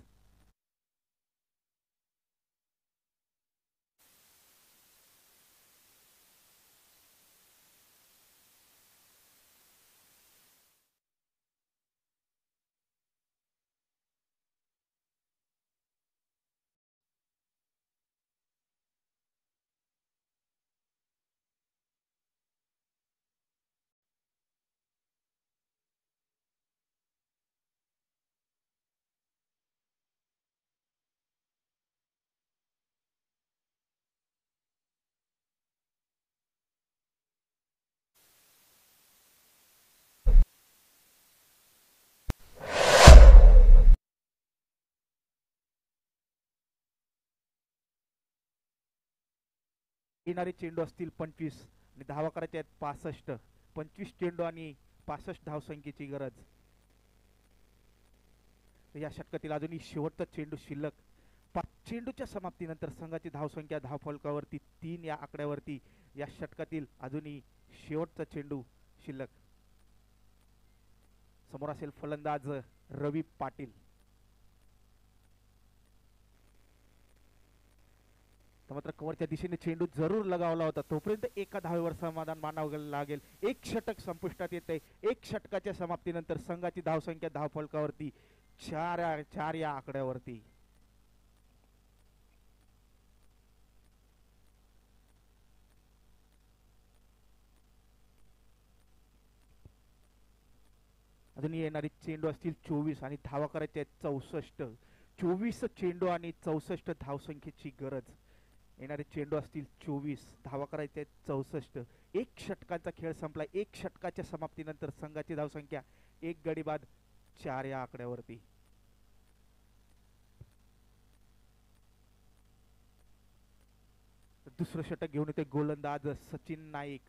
येणारे चेंडू असतील पंचवीस आणि धावा करायच्या आहेत पासष्ट. पंचवीस चेंडू आणि पासष्ट धावसंख्येची गरज. या षटकातील अजूनही शेवटचा चेंडू शिल्लक. पाच चेंडूच्या समाप्तीनंतर संघाची धावसंख्या धावफलकावरती तीन या आकड्यावरती या षटकातील अजूनही शेवटचा चेंडू शिल्लक. समोर असेल फलंदाज रवी पाटील. तर मात्र कवरच्या दिशेने चेंडू जरूर लगावला होता. तोपर्यंत एका धावेवर समाधान मानावं लागेल. एक षटक संपुष्टात येते एक षटकाच्या समाप्तीनंतर संघाची धावसंख्या धावफलकावरती चार चार या आकड्यावरती. अजून येणारी चेंडू असतील चोवीस आणि धावा करायचे आहेत चौसष्ट. चोवीस चेंडू आणि चौसष्ट धावसंख्येची गरज. येणारे चेंडू असतील चोवीस धावा करायचे आहेत चौसष्ट. एक षटकांचा खेळ संपला. एक षटकाच्या समाप्तीनंतर संघाची धावसंख्या. एक गडी बाद चार या आकड्यावरती. दुसरं षटक घेऊन येते गोलंदाज सचिन नाईक.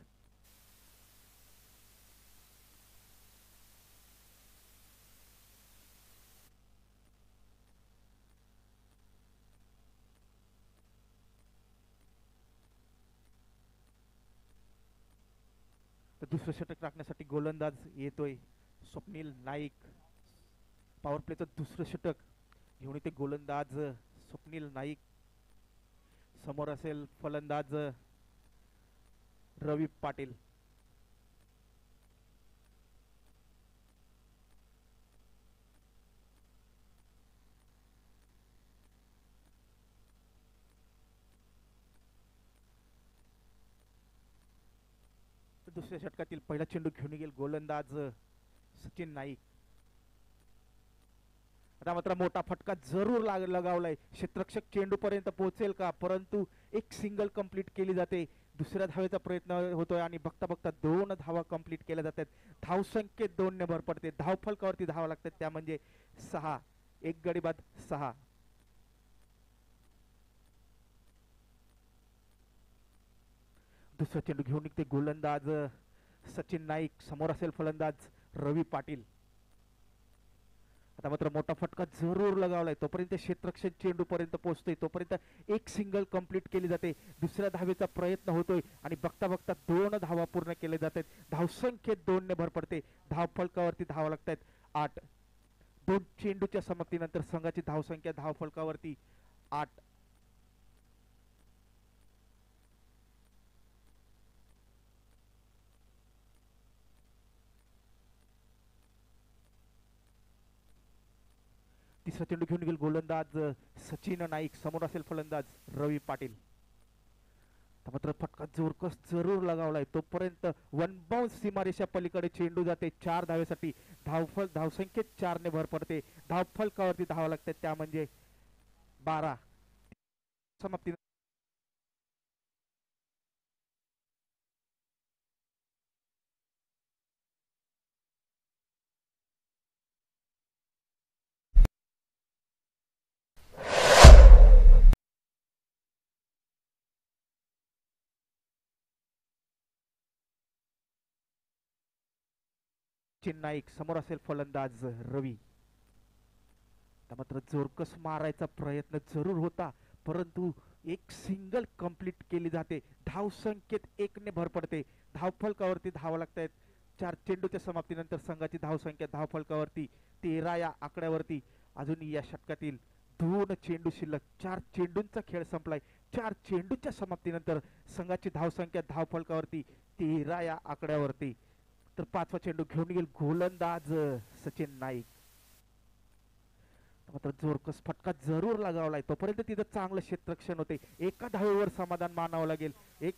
दुसरं षटक राखण्यासाठी गोलंदाज येतोय. स्वप्नील नाईक. पॉवर प्लेचं दुसरं षटक घेऊन येते गोलंदाज स्वप्नील नाईक. समोर असेल फलंदाज रवी पाटील. दुसऱ्या षटकातील पहिला चेंडू घेऊन गेल गोलंदाज सचिन नाईक. आता मात्र मोठा फटका जरूर लाग लगावलाय. क्षेत्रक्षक चेंडूपर्यंत पोहोचेल का? परंतु एक सिंगल कंप्लीट केली जाते. दुसऱ्या धावेचा प्रयत्न होतोय आणि बघता बघता दोन धावा कंप्लीट केल्या जातात. धावसंख्येत दोन ने भर पडते धावफलकावरती धावा लागतात. त्या म्हणजे सहा. एक गडी बाद सहा. दुसरा चेंडू घेऊन निघते गोलंदाज सचिन नाईक समोर असेल फलंदाज रवी पाटील. आता मात्र मोठा फटका जरूर लगावलाय. तोपर्यंत क्षेत्रक्षण चेंडू पर्यंत पोहोचतोय. तोपर्यंत एक सिंगल कंप्लीट केली जाते. दुसऱ्या धावेचा प्रयत्न होतोय आणि बघता बघता दोन धावा पूर्ण केले जातात. धावसंख्येत दोन ने भर पडते. धाव फलकावरती धावा लागतात आठ. दोन चेंडूच्या समाप्तीनंतर संघाची धावसंख्या धाव फलकावरती आठ. असा चेंडू घेऊन गेल गोलंदाज सचिन नाईक समोर असेल फलंदाज रवी पाटील. मात्र फटका जोरकस जरूर लगावलाय. तोपर्यंत वन बाउन्स सीमारेषा पलीकडे चेंडू जाते. चार धावेसाठी धावफल धावसंख्येत चारने भर पडते. धावफलकावरती धावा लागतात त्या म्हणजे बारा. समाप्ती. सचिन नाईक समोर असेल फलंदाज रवी. मात्र जोरकस मारायचा प्रयत्न जरूर होता परंतु एक सिंगल कंप्लीट केली जाते. धाव संख्येत एकने भर पडते. धावफलकावरती धावा लागतायत. चार चेंडूच्या समाप्तीनंतर संघाची धावसंख्या धावफलकावरती तेरा या आकड्यावरती. अजूनही या षटकातील दोन चेंडू शिल्लक चार चेंडूंचा खेळ संपलाय. चार चेंडूच्या समाप्तीनंतर संघाची धावसंख्या धावफलकावरती तेरा या आकड्यावरती. तर पाचवा चेंडू घेऊन येईल गोलंदाज सचिन नाईक. मात्र जोरकस फटका जरूर लागावलाय. तोपर्यंत तिथं चांगलं क्षेत्ररक्षण होते. एका धावेवर समाधान मानावं लागेल. एक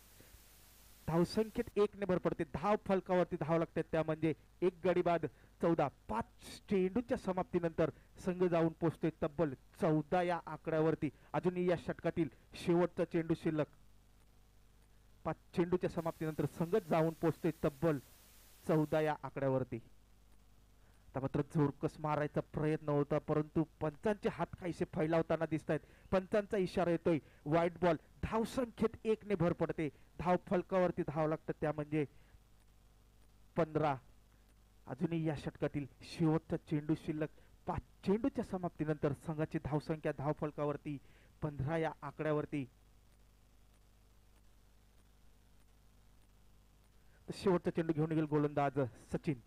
धावसंख्येत एक ने भर पडते. धाव फलकावरती धाव लागते. त्या म्हणजे एक गडी बाद चौदा. पाच चेंडूच्या समाप्तीनंतर संघ जाऊन पोचतोय तब्बल चौदा या आकड्यावरती. अजूनही या षटकातील शेवटचा चेंडू शिल्लक. पाच चेंडूच्या समाप्तीनंतर संघ जाऊन पोचतोय तब्बल चौदा या आकड्यावरती. आता मात्र झोरकस मारायचा प्रयत्न होता परंतु पंचांचे हात काहीसे फैलावताना दिसत आहेत पंचांचा इशारा येतोय वाईट बॉल धावसंख्येत एकने भर पडते. धाव फलकावरती धाव लागतात त्या म्हणजे पंधरा. अजूनही या षटकातील शेवटचा चेंडू शिल्लक पाच चेंडूच्या समाप्तीनंतर संघाची धावसंख्या धाव फलकावरती पंधरा या आकड्यावरती. शेवटचा चेंडू घेऊन गेल गोलंदाज सचिन.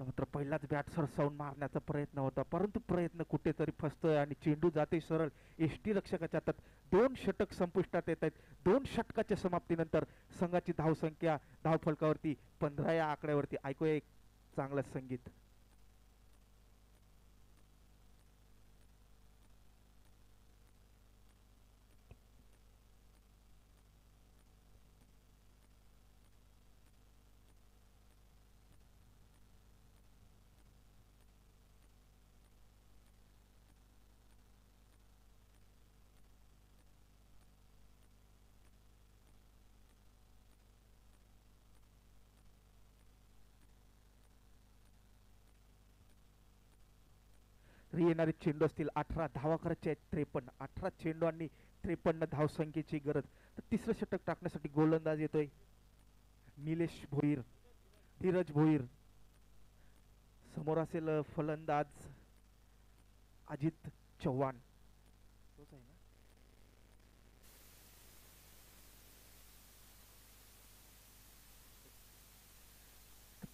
मात्र पहिलाच बॅट सरसावून मारण्याचा प्रयत्न होता परंतु प्रयत्न कुठेतरी फसतोय आणि चेंडू जाते सरळ. एसटी रक्षकाच्या हातात दोन षटक संपुष्टात येत आहेत. दोन षटकाच्या समाप्तीनंतर संघाची धावसंख्या धावफलकावरती पंधरा या आकड्यावरती. ऐकूया एक चांगलं संगीत. येणारे चेंडू असतील अठरा धावा करायचे आहेत त्रेपन्न. अठरा चेंडू आणि त्रेपन्न धावसंख्येची गरज. तर तिसरं षटक टाकण्यासाठी गोलंदाज येतोय निलेश भोईर धीरज भोईर. समोर असेल फलंदाज अजित चव्हाण. तोच आहे ना?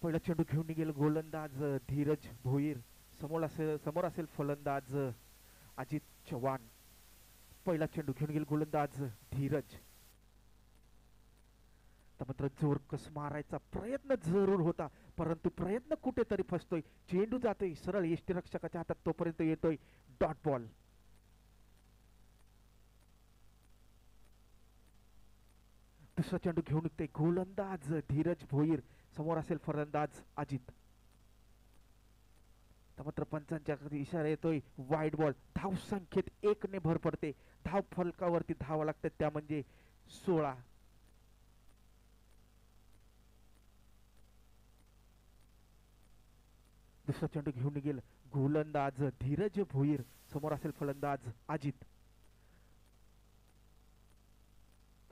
पहिला चेंडू घेऊन गेलं गोलंदाज धीरज भोईर. समोर असेल समोर असेल फलंदाज अजित चव्हाण. पहिला चेंडू घेऊन गेल गोलंदाज धीरज. मात्र जोर कस मारायचा प्रयत्न जरूर होता परंतु प्रयत्न कुठेतरी फसतोय. चेंडू जातोय सरळ यष्टीरक्षकाच्या हातात तोपर्यंत येतोय डॉट बॉल. दुसरा चेंडू घेऊन निघतोय गोलंदाज धीरज भोईर. समोर असेल फलंदाज अजित. तर मात्र पंचांच्या इशारा येतोय. वाईट बॉल धाव संख्येत एकने भर पडते. धाव फलकावरती धावा लागतात. त्या म्हणजे सोळा. दुसरा चेंडू घेऊन गेल गोलंदाज धीरज भोईर. समोर असेल फलंदाज अजित.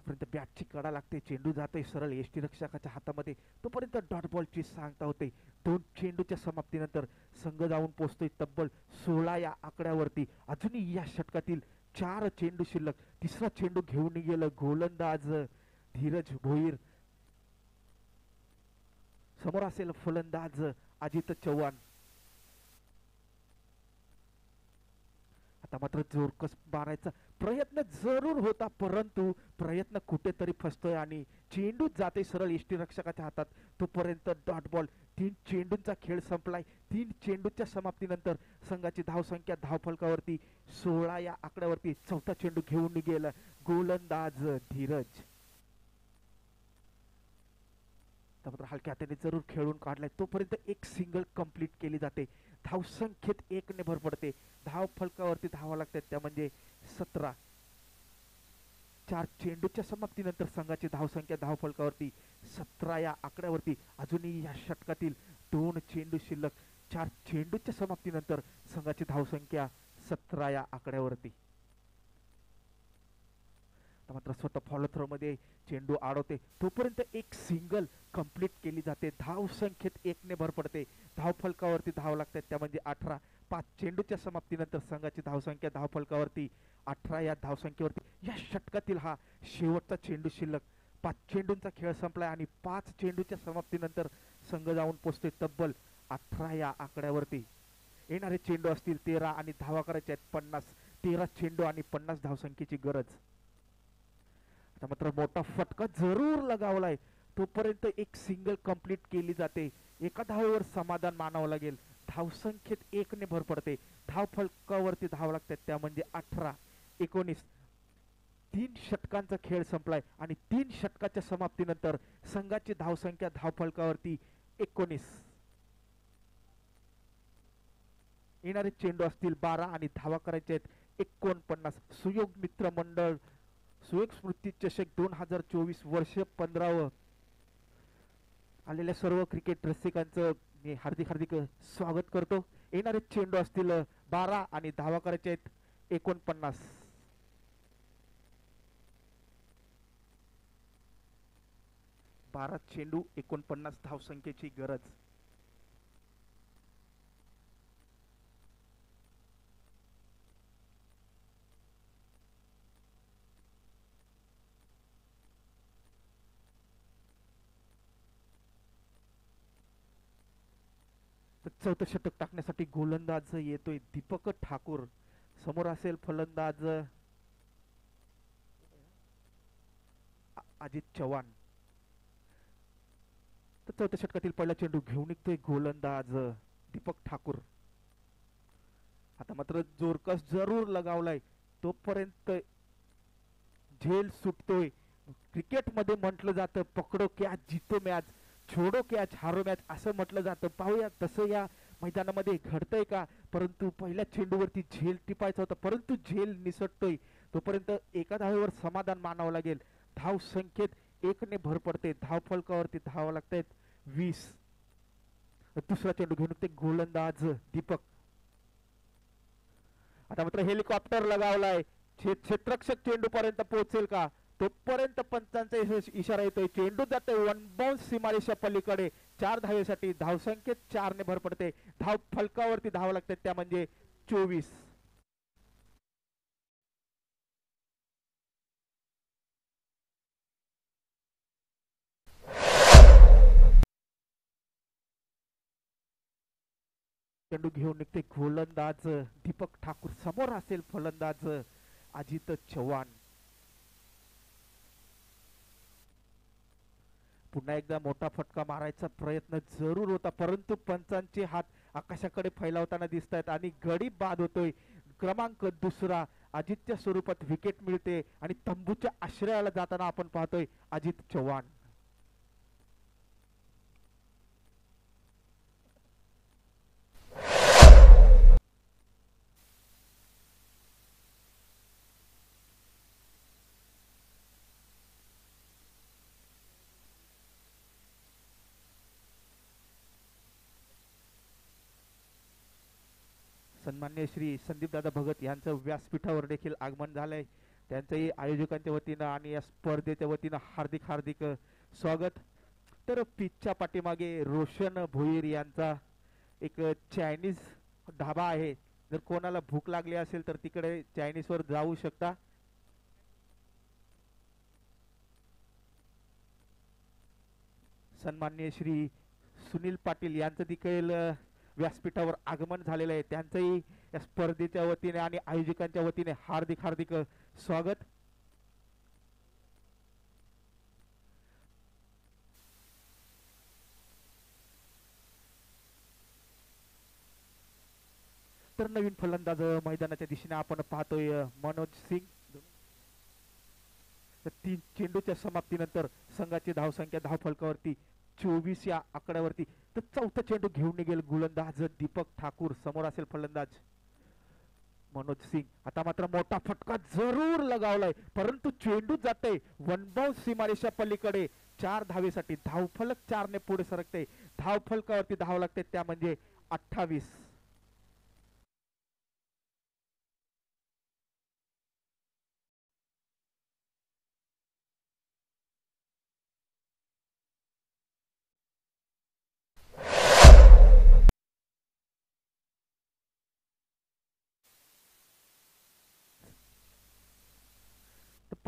तोपर्यंत बॅटची कडा लागते चेंडू जातोय सरळ यष्टी रक्षकाच्या हातामध्ये तोपर्यंत डॉट बॉलची सांगता होते. दोन चेंडूच्या समाप्तीनंतर संघ जाऊन पोचतोय तब्बल सोळा या आकड्यावरती. अजूनही या षटकातील चार चेंडू शिल्लक तिसरा चेंडू घेऊन गेलं गोलंदाज धीरज भोईर. समोर असेल फलंदाज अजित चव्हाण. आता मात्र जोरकस मारायचा प्रयत्न जरूर होता परंतु प्रयत्न कुठेतरी फसतोय आणि चेंडूच जाते सरळ इष्टी रक्षकाच्या हातात. तोपर्यंत डॉट बॉल तीन चेंडूंचा खेळ संपलाय. तीन चेंडूच्या समाप्तीनंतर संघाची धावसंख्या धावफलकावरती सोळा या आकड्यावरती चौथा चेंडू घेऊन निघेल गोलंदाज धीरज. तर मात्र हलक्या हाताने जरूर खेळून काढलाय. तोपर्यंत एक सिंगल कंप्लीट केली जाते. धावसंख्येत एकने भर पडते. धाव फलकावरती धावा लागतात. त्या म्हणजे सतरा. चार चेंडूच्या समाप्तीनंतर संघाची धावसंख्या धाव फलकावरती सतरा या आकड्यावरती. अजूनही या षटकातील दोन चेंडू शिल्लक. चार चेंडूच्या समाप्तीनंतर संघाची धावसंख्या सतरा या आकड्यावरती. तर मात्र स्वतः फॉलो थ्रो मध्ये चेंडू आडवते. तोपर्यंत एक सिंगल कंप्लीट केली जाते. धाव संख्येत एकने भर पडते. धाव फलकावरती धाव लागतात. त्या म्हणजे अठरा. पाच चेंडूच्या समाप्तीनंतर संघाची धावसंख्या धाव फलकावरती. अठरा या धावसंख्येवरती या षटकातील हा शेवटचा चेंडू शिल्लक. पाच चेंडूंचा खेळ संपलाय आणि पाच चेंडूच्या समाप्तीनंतर संघ जाऊन पोचते तब्बल अठरा या आकड्यावरती. येणारे चेंडू असतील तेरा आणि धावा करायचे आहेत पन्नास. तेरा चेंडू आणि पन्नास धावसंख्येची गरज. मात्र मोठा फटका जरूर लगावलाय. तोपर्यंत एक सिंगल कंप्लीट केली जाते. एका धावेवर समाधान मानावं लागेल. धावसंख्येत एकने भर पडते. धाव फलकावरती धाव लागतात त्या म्हणजे अठरा एकोणीस तीन षटकांचा खेळ संपलाय. आणि तीन षटकाच्या समाप्तीनंतर संघाची धावसंख्या धावफलकावरती एकोणीस. येणारे चेंडू असतील बारा आणि धावा करायचे आहेत एकोणपन्नास. सुयोग मित्र मंडळ सुयोग स्मृती चषक दोन हजार चोवीस वर्ष पंधरावं. आलेल्या सर्व क्रिकेट रसिकांचं मी हार्दिक हार्दिक स्वागत करतो. येणारे चेंडू असतील बारा आणि धावा करायचे आहेत एकोणपन्नास. बारा चेंडू एकोणपन्नास धावसंख्येची गरज. चौथं षटक टाकण्यासाठी गोलंदाज येतोय दीपक ठाकूर. समोर असेल फलंदाज अजित चव्हाण. तर चौथ्या षटकातील पहिला चेंडू घेऊन निघतोय गोलंदाज दीपक ठाकूर. आता मात्र जोरकस जरूर लगावलाय. तोपर्यंत झेल सुटतोय. क्रिकेटमध्ये म्हटलं जातं पकडो क्या जितो मॅच छोडो कॅच हारो मॅच असं म्हटलं जातं. पाहूया तसं या मैदानामध्ये घडतंय का? परंतु पहिल्या चेंडूवरती झेल टिपायचा होता. परंतु झेल निसटतोय. तोपर्यंत एका धावेवर समाधान मानावं लागेल. धाव संख्येत एकने भर पडते. धाव फलकावरती धावा लागतायत वीस. दुसरा चेंडू घेऊन ते गोलंदाज दीपक. आता मात्र हेलिकॉप्टर लगावलाय. छे- चेंडू पर्यंत पोहोचेल का? तोपर्यंत पंचांचा इशारा येतोय. चेंडू जाते वन बाउन्स सीमारेषा पलीकडे. चार धावेसाठी धावसंख्येत चारने भर पडते. धाव फलकावरती धाव लागते. त्या म्हणजे चोवीस. चेंडू घेऊन निघते गोलंदाज. दीपक ठाकूर समोर असेल फलंदाज. अजित चव्हाण. पुन्हा एकदा मोठा फटका मारायचा प्रयत्न जरूर होता परंतु पंचांचे हात आकाशाकडे फैलावताना दिसत आहेत आणि गडी बाद होतोय. क्रमांक दुसरा अजितच्या स्वरूपात विकेट मिळते आणि तंबूच्या आश्रयाला जाताना आपण पाहतोय अजित चव्हाण. सन्मान्य श्री संदीपदादा भगत यांचं व्यासपीठावर देखील आगमन झालंय. त्यांचंही आयोजकांच्या वतीनं आणि या स्पर्धेच्या वतीनं हार्दिक हार्दिक स्वागत. तर पिचच्या पाठीमागे रोशन भोईर यांचा एक चायनीज ढाबा आहे. जर कोणाला भूक लागली असेल तर तिकडे चायनीजवर जाऊ शकता. सन्मान्य श्री सुनील पाटील यांचं देखील व्यासपीठावर आगमन झालेलं आहे. त्यांचंही या स्पर्धेच्या वतीने आणि आयोजकांच्या वतीने हार्दिक हार्दिक स्वागत. तर नवीन फलंदाज मैदानाच्या दिशेने आपण पाहतोय मनोज सिंग. तर तीन चेंडूच्या समाप्तीनंतर संघाची धावसंख्या धाव फलकावरती चोवीस या आकड्यावरती. तर चौथा चेंडू घेऊन निघेल गोलंदाज दीपक ठाकूर. समोर असेल फलंदाज मनोज सिंग. आता मात्र मोठा फटका जरूर लगावलाय. परंतु चेंडू जाते. वन बाउन्स सीमारेषा पलीकडे. चार धावेसाठी धावफलक चारने पुढे सरकते. धावफलकावरती धाव लागते त्या म्हणजे अठ्ठावीस.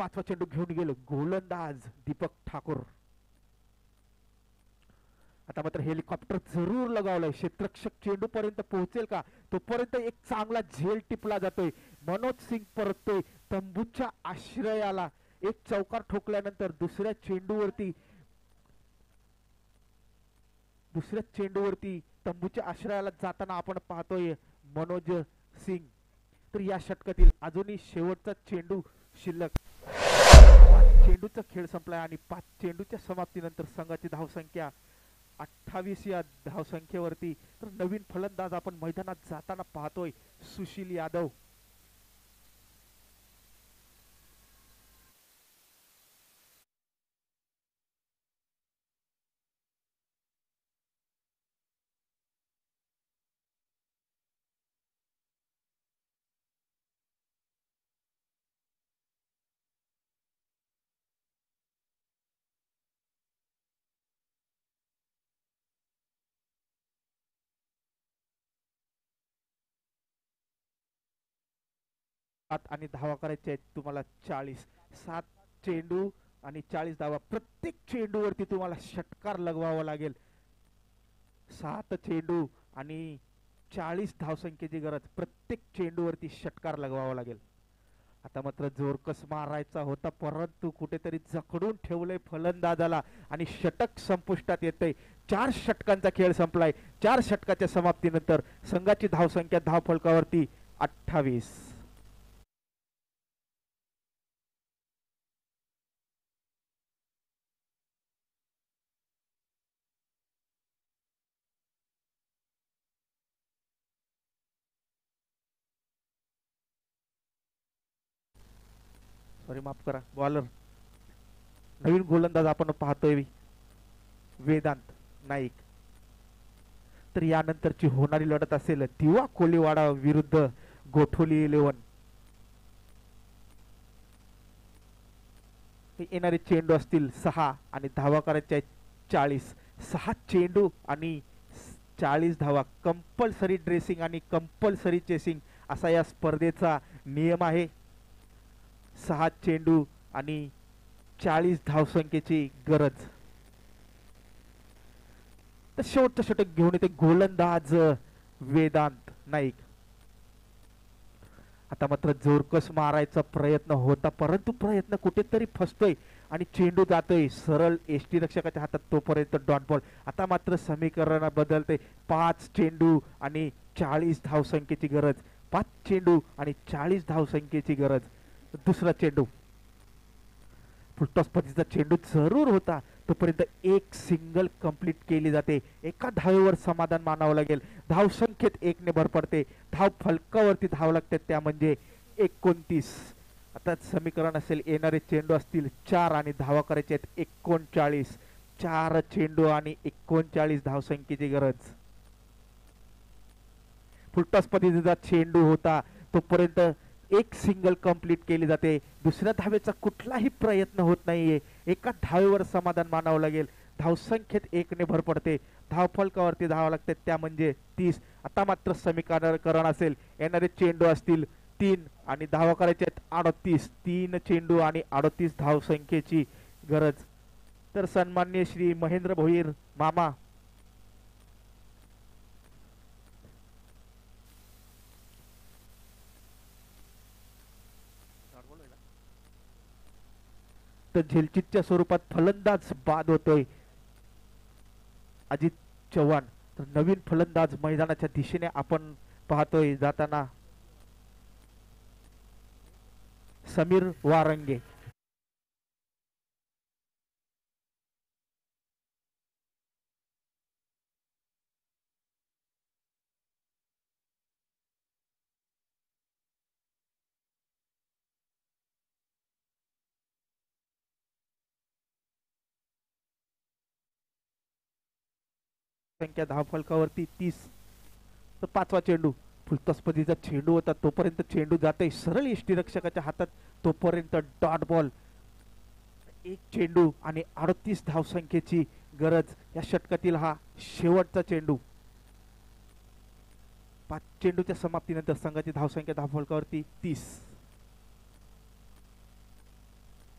पाचवा चेंडू घेऊन गेलो. गोलंदाज दीपक ठाकूर. आता मात्र हेलिकॉप्टर जरूर लगावलंय. क्षेत्रक्षक चेंडू पर्यंत पोहोचेल का? तोपर्यंत एक चांगला झेल टिपला जातोय. मनोज सिंग परततोय तंबूच्या आश्रयाला. एक चौकार ठोकल्यानंतर दुसऱ्या चेंडूवरती दुसऱ्या चेंडूवरती तंबूच्या आश्रयाला जाताना आपण पाहतोय मनोज सिंग. तर या षटकातील अजूनही शेवटचा चेंडू शिल्लक. चेंडूचा खेळ संपलाय आणि पाच चेंडूच्या समाप्तीनंतर संघाची धावसंख्या अठ्ठावीस या धावसंख्येवरती. तर नवीन फलंदाज आपण मैदानात जाताना पाहतोय सुशील यादव. सात आणि धावा करायचे आहेत तुम्हाला चाळीस. सात चेंडू आणि चाळीस धावा. प्रत्येक चेंडूवरती तुम्हाला षटकार लगवावा लागेल. सात चेंडू आणि चाळीस धावसंख्येची गरज. प्रत्येक चेंडूवरती षटकार लगवावा लागेल. आता मात्र जोरकस मारायचा होता परंतु कुठेतरी जखडून ठेवलंय फलंदाजाला आणि षटक संपुष्टात येतंय. चार षटकांचा खेळ संपलाय. चार षटकाच्या समाप्तीनंतर संघाची धावसंख्या धाव फलकावरती अठ्ठावीस. सॉरी माफ करा. बॉलर. नवीन गोलंदाज आपण पाहतोय वेदांत नाईक. तर यानंतरची होणारी लढत असेल दिवा कोलीवाडा विरुद्ध गोठोली इलेव्हन. येणारे चेंडू असतील सहा आणि धावा करायच्या चाळीस. सहा चेंडू आणि चाळीस धावा. कंपल्सरी ड्रेसिंग आणि कंपल्सरी चेसिंग असा या स्पर्धेचा नियम आहे. सहा चेंडू आणि चाळीस धावसंख्येची गरज. तर शेवटचं षटक घेऊन येते गोलंदाज वेदांत नाईक. आता मात्र जोरकस मारायचा प्रयत्न होता परंतु प्रयत्न कुठेतरी फसतोय आणि चेंडू जातोय. सरळ एसटी रक्षकाच्या हातात तोपर्यंत डॉट बॉल. आता मात्र समीकरण बदलते पाच चेंडू आणि चाळीस धावसंख्येची गरज. पाच चेंडू आणि चाळीस धावसंख्येची गरज. दुसरा चेंडू. फुलटॉस चेंडू जरूर होता. तोपर्यंत एक सिंगल कंप्लीट केली जाते. एका धावेवर समाधान मानावं लागेल. धाव संख्येत एकने भर पडते. धाव फलकावरती धाव लागते. त्या म्हणजे एकोणतीस. आता समीकरण असेल. येणारे चेंडू असतील चार आणि धावा करायचे आहेत एकोणचाळीस. चार चेंडू आणि एकोणचाळीस धावसंख्येची गरज. फुलटॉस चेंडू होता. तोपर्यंत एक सिंगल कंप्लीट केली जाते. दुसऱ्या धावेचा कुठलाही प्रयत्न होत नाहीये. एका धावेवर समाधान मानावं लागेल. धावसंख्येत एकने भर पडते. धावफलकावरती धावा लागते. त्या म्हणजे तीस. आता मात्र समीकरण असेल. येणारे चेंडू असतील तीन आणि धावा करायचे आहेत अडतीस. तीन चेंडू आणि अडतीस धावसंख्येची गरज. तर सन्मान्य श्री महेंद्र भोईर मामा तर झेलचितच्या स्वरूपात फलंदाज बाद होतोय. अजित चव्हाण तर नवीन फलंदाज मैदानाच्या दिशेने आपण पाहतोय. जाताना समीर वारंगे. संख्या दहा फलकावरती तीस. तर पाचवा चेंडू. फुलतस्पतीचा चेंडू होता. तोपर्यंत चेंडू जाते सरळ यष्टी रक्षकाच्या हातात. तोपर्यंत डॉट बॉल. एक चेंडू आणि अडतीस धावसंख्येची गरज. या षटकातील हा शेवटचा चेंडू. पाच चेंडूच्या समाप्तीनंतर संघाची धावसंख्या दहा फलकावरती तीस.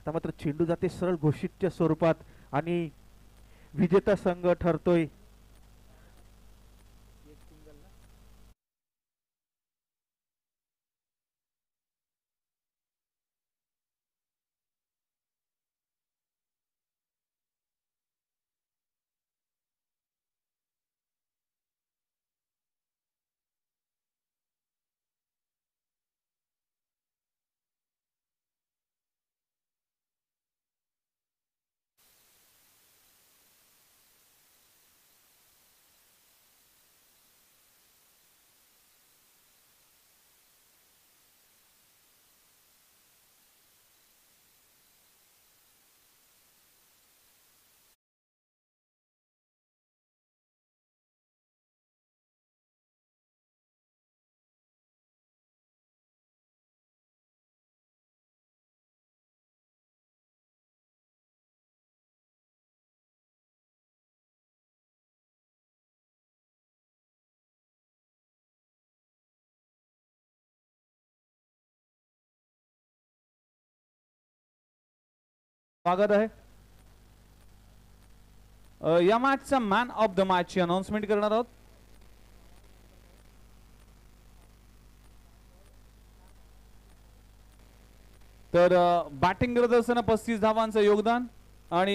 आता मात्र चेंडू जाते सरळ घोषितच्या स्वरूपात. आणि विजेता संघ ठरतोय. स्वागत आहे. या मॅचचा मॅन ऑफ द मॅच ची अनाउन्समेंट करणार आहोत. तर बॅटिंग करत असताना पस्तीस धावांचं योगदान आणि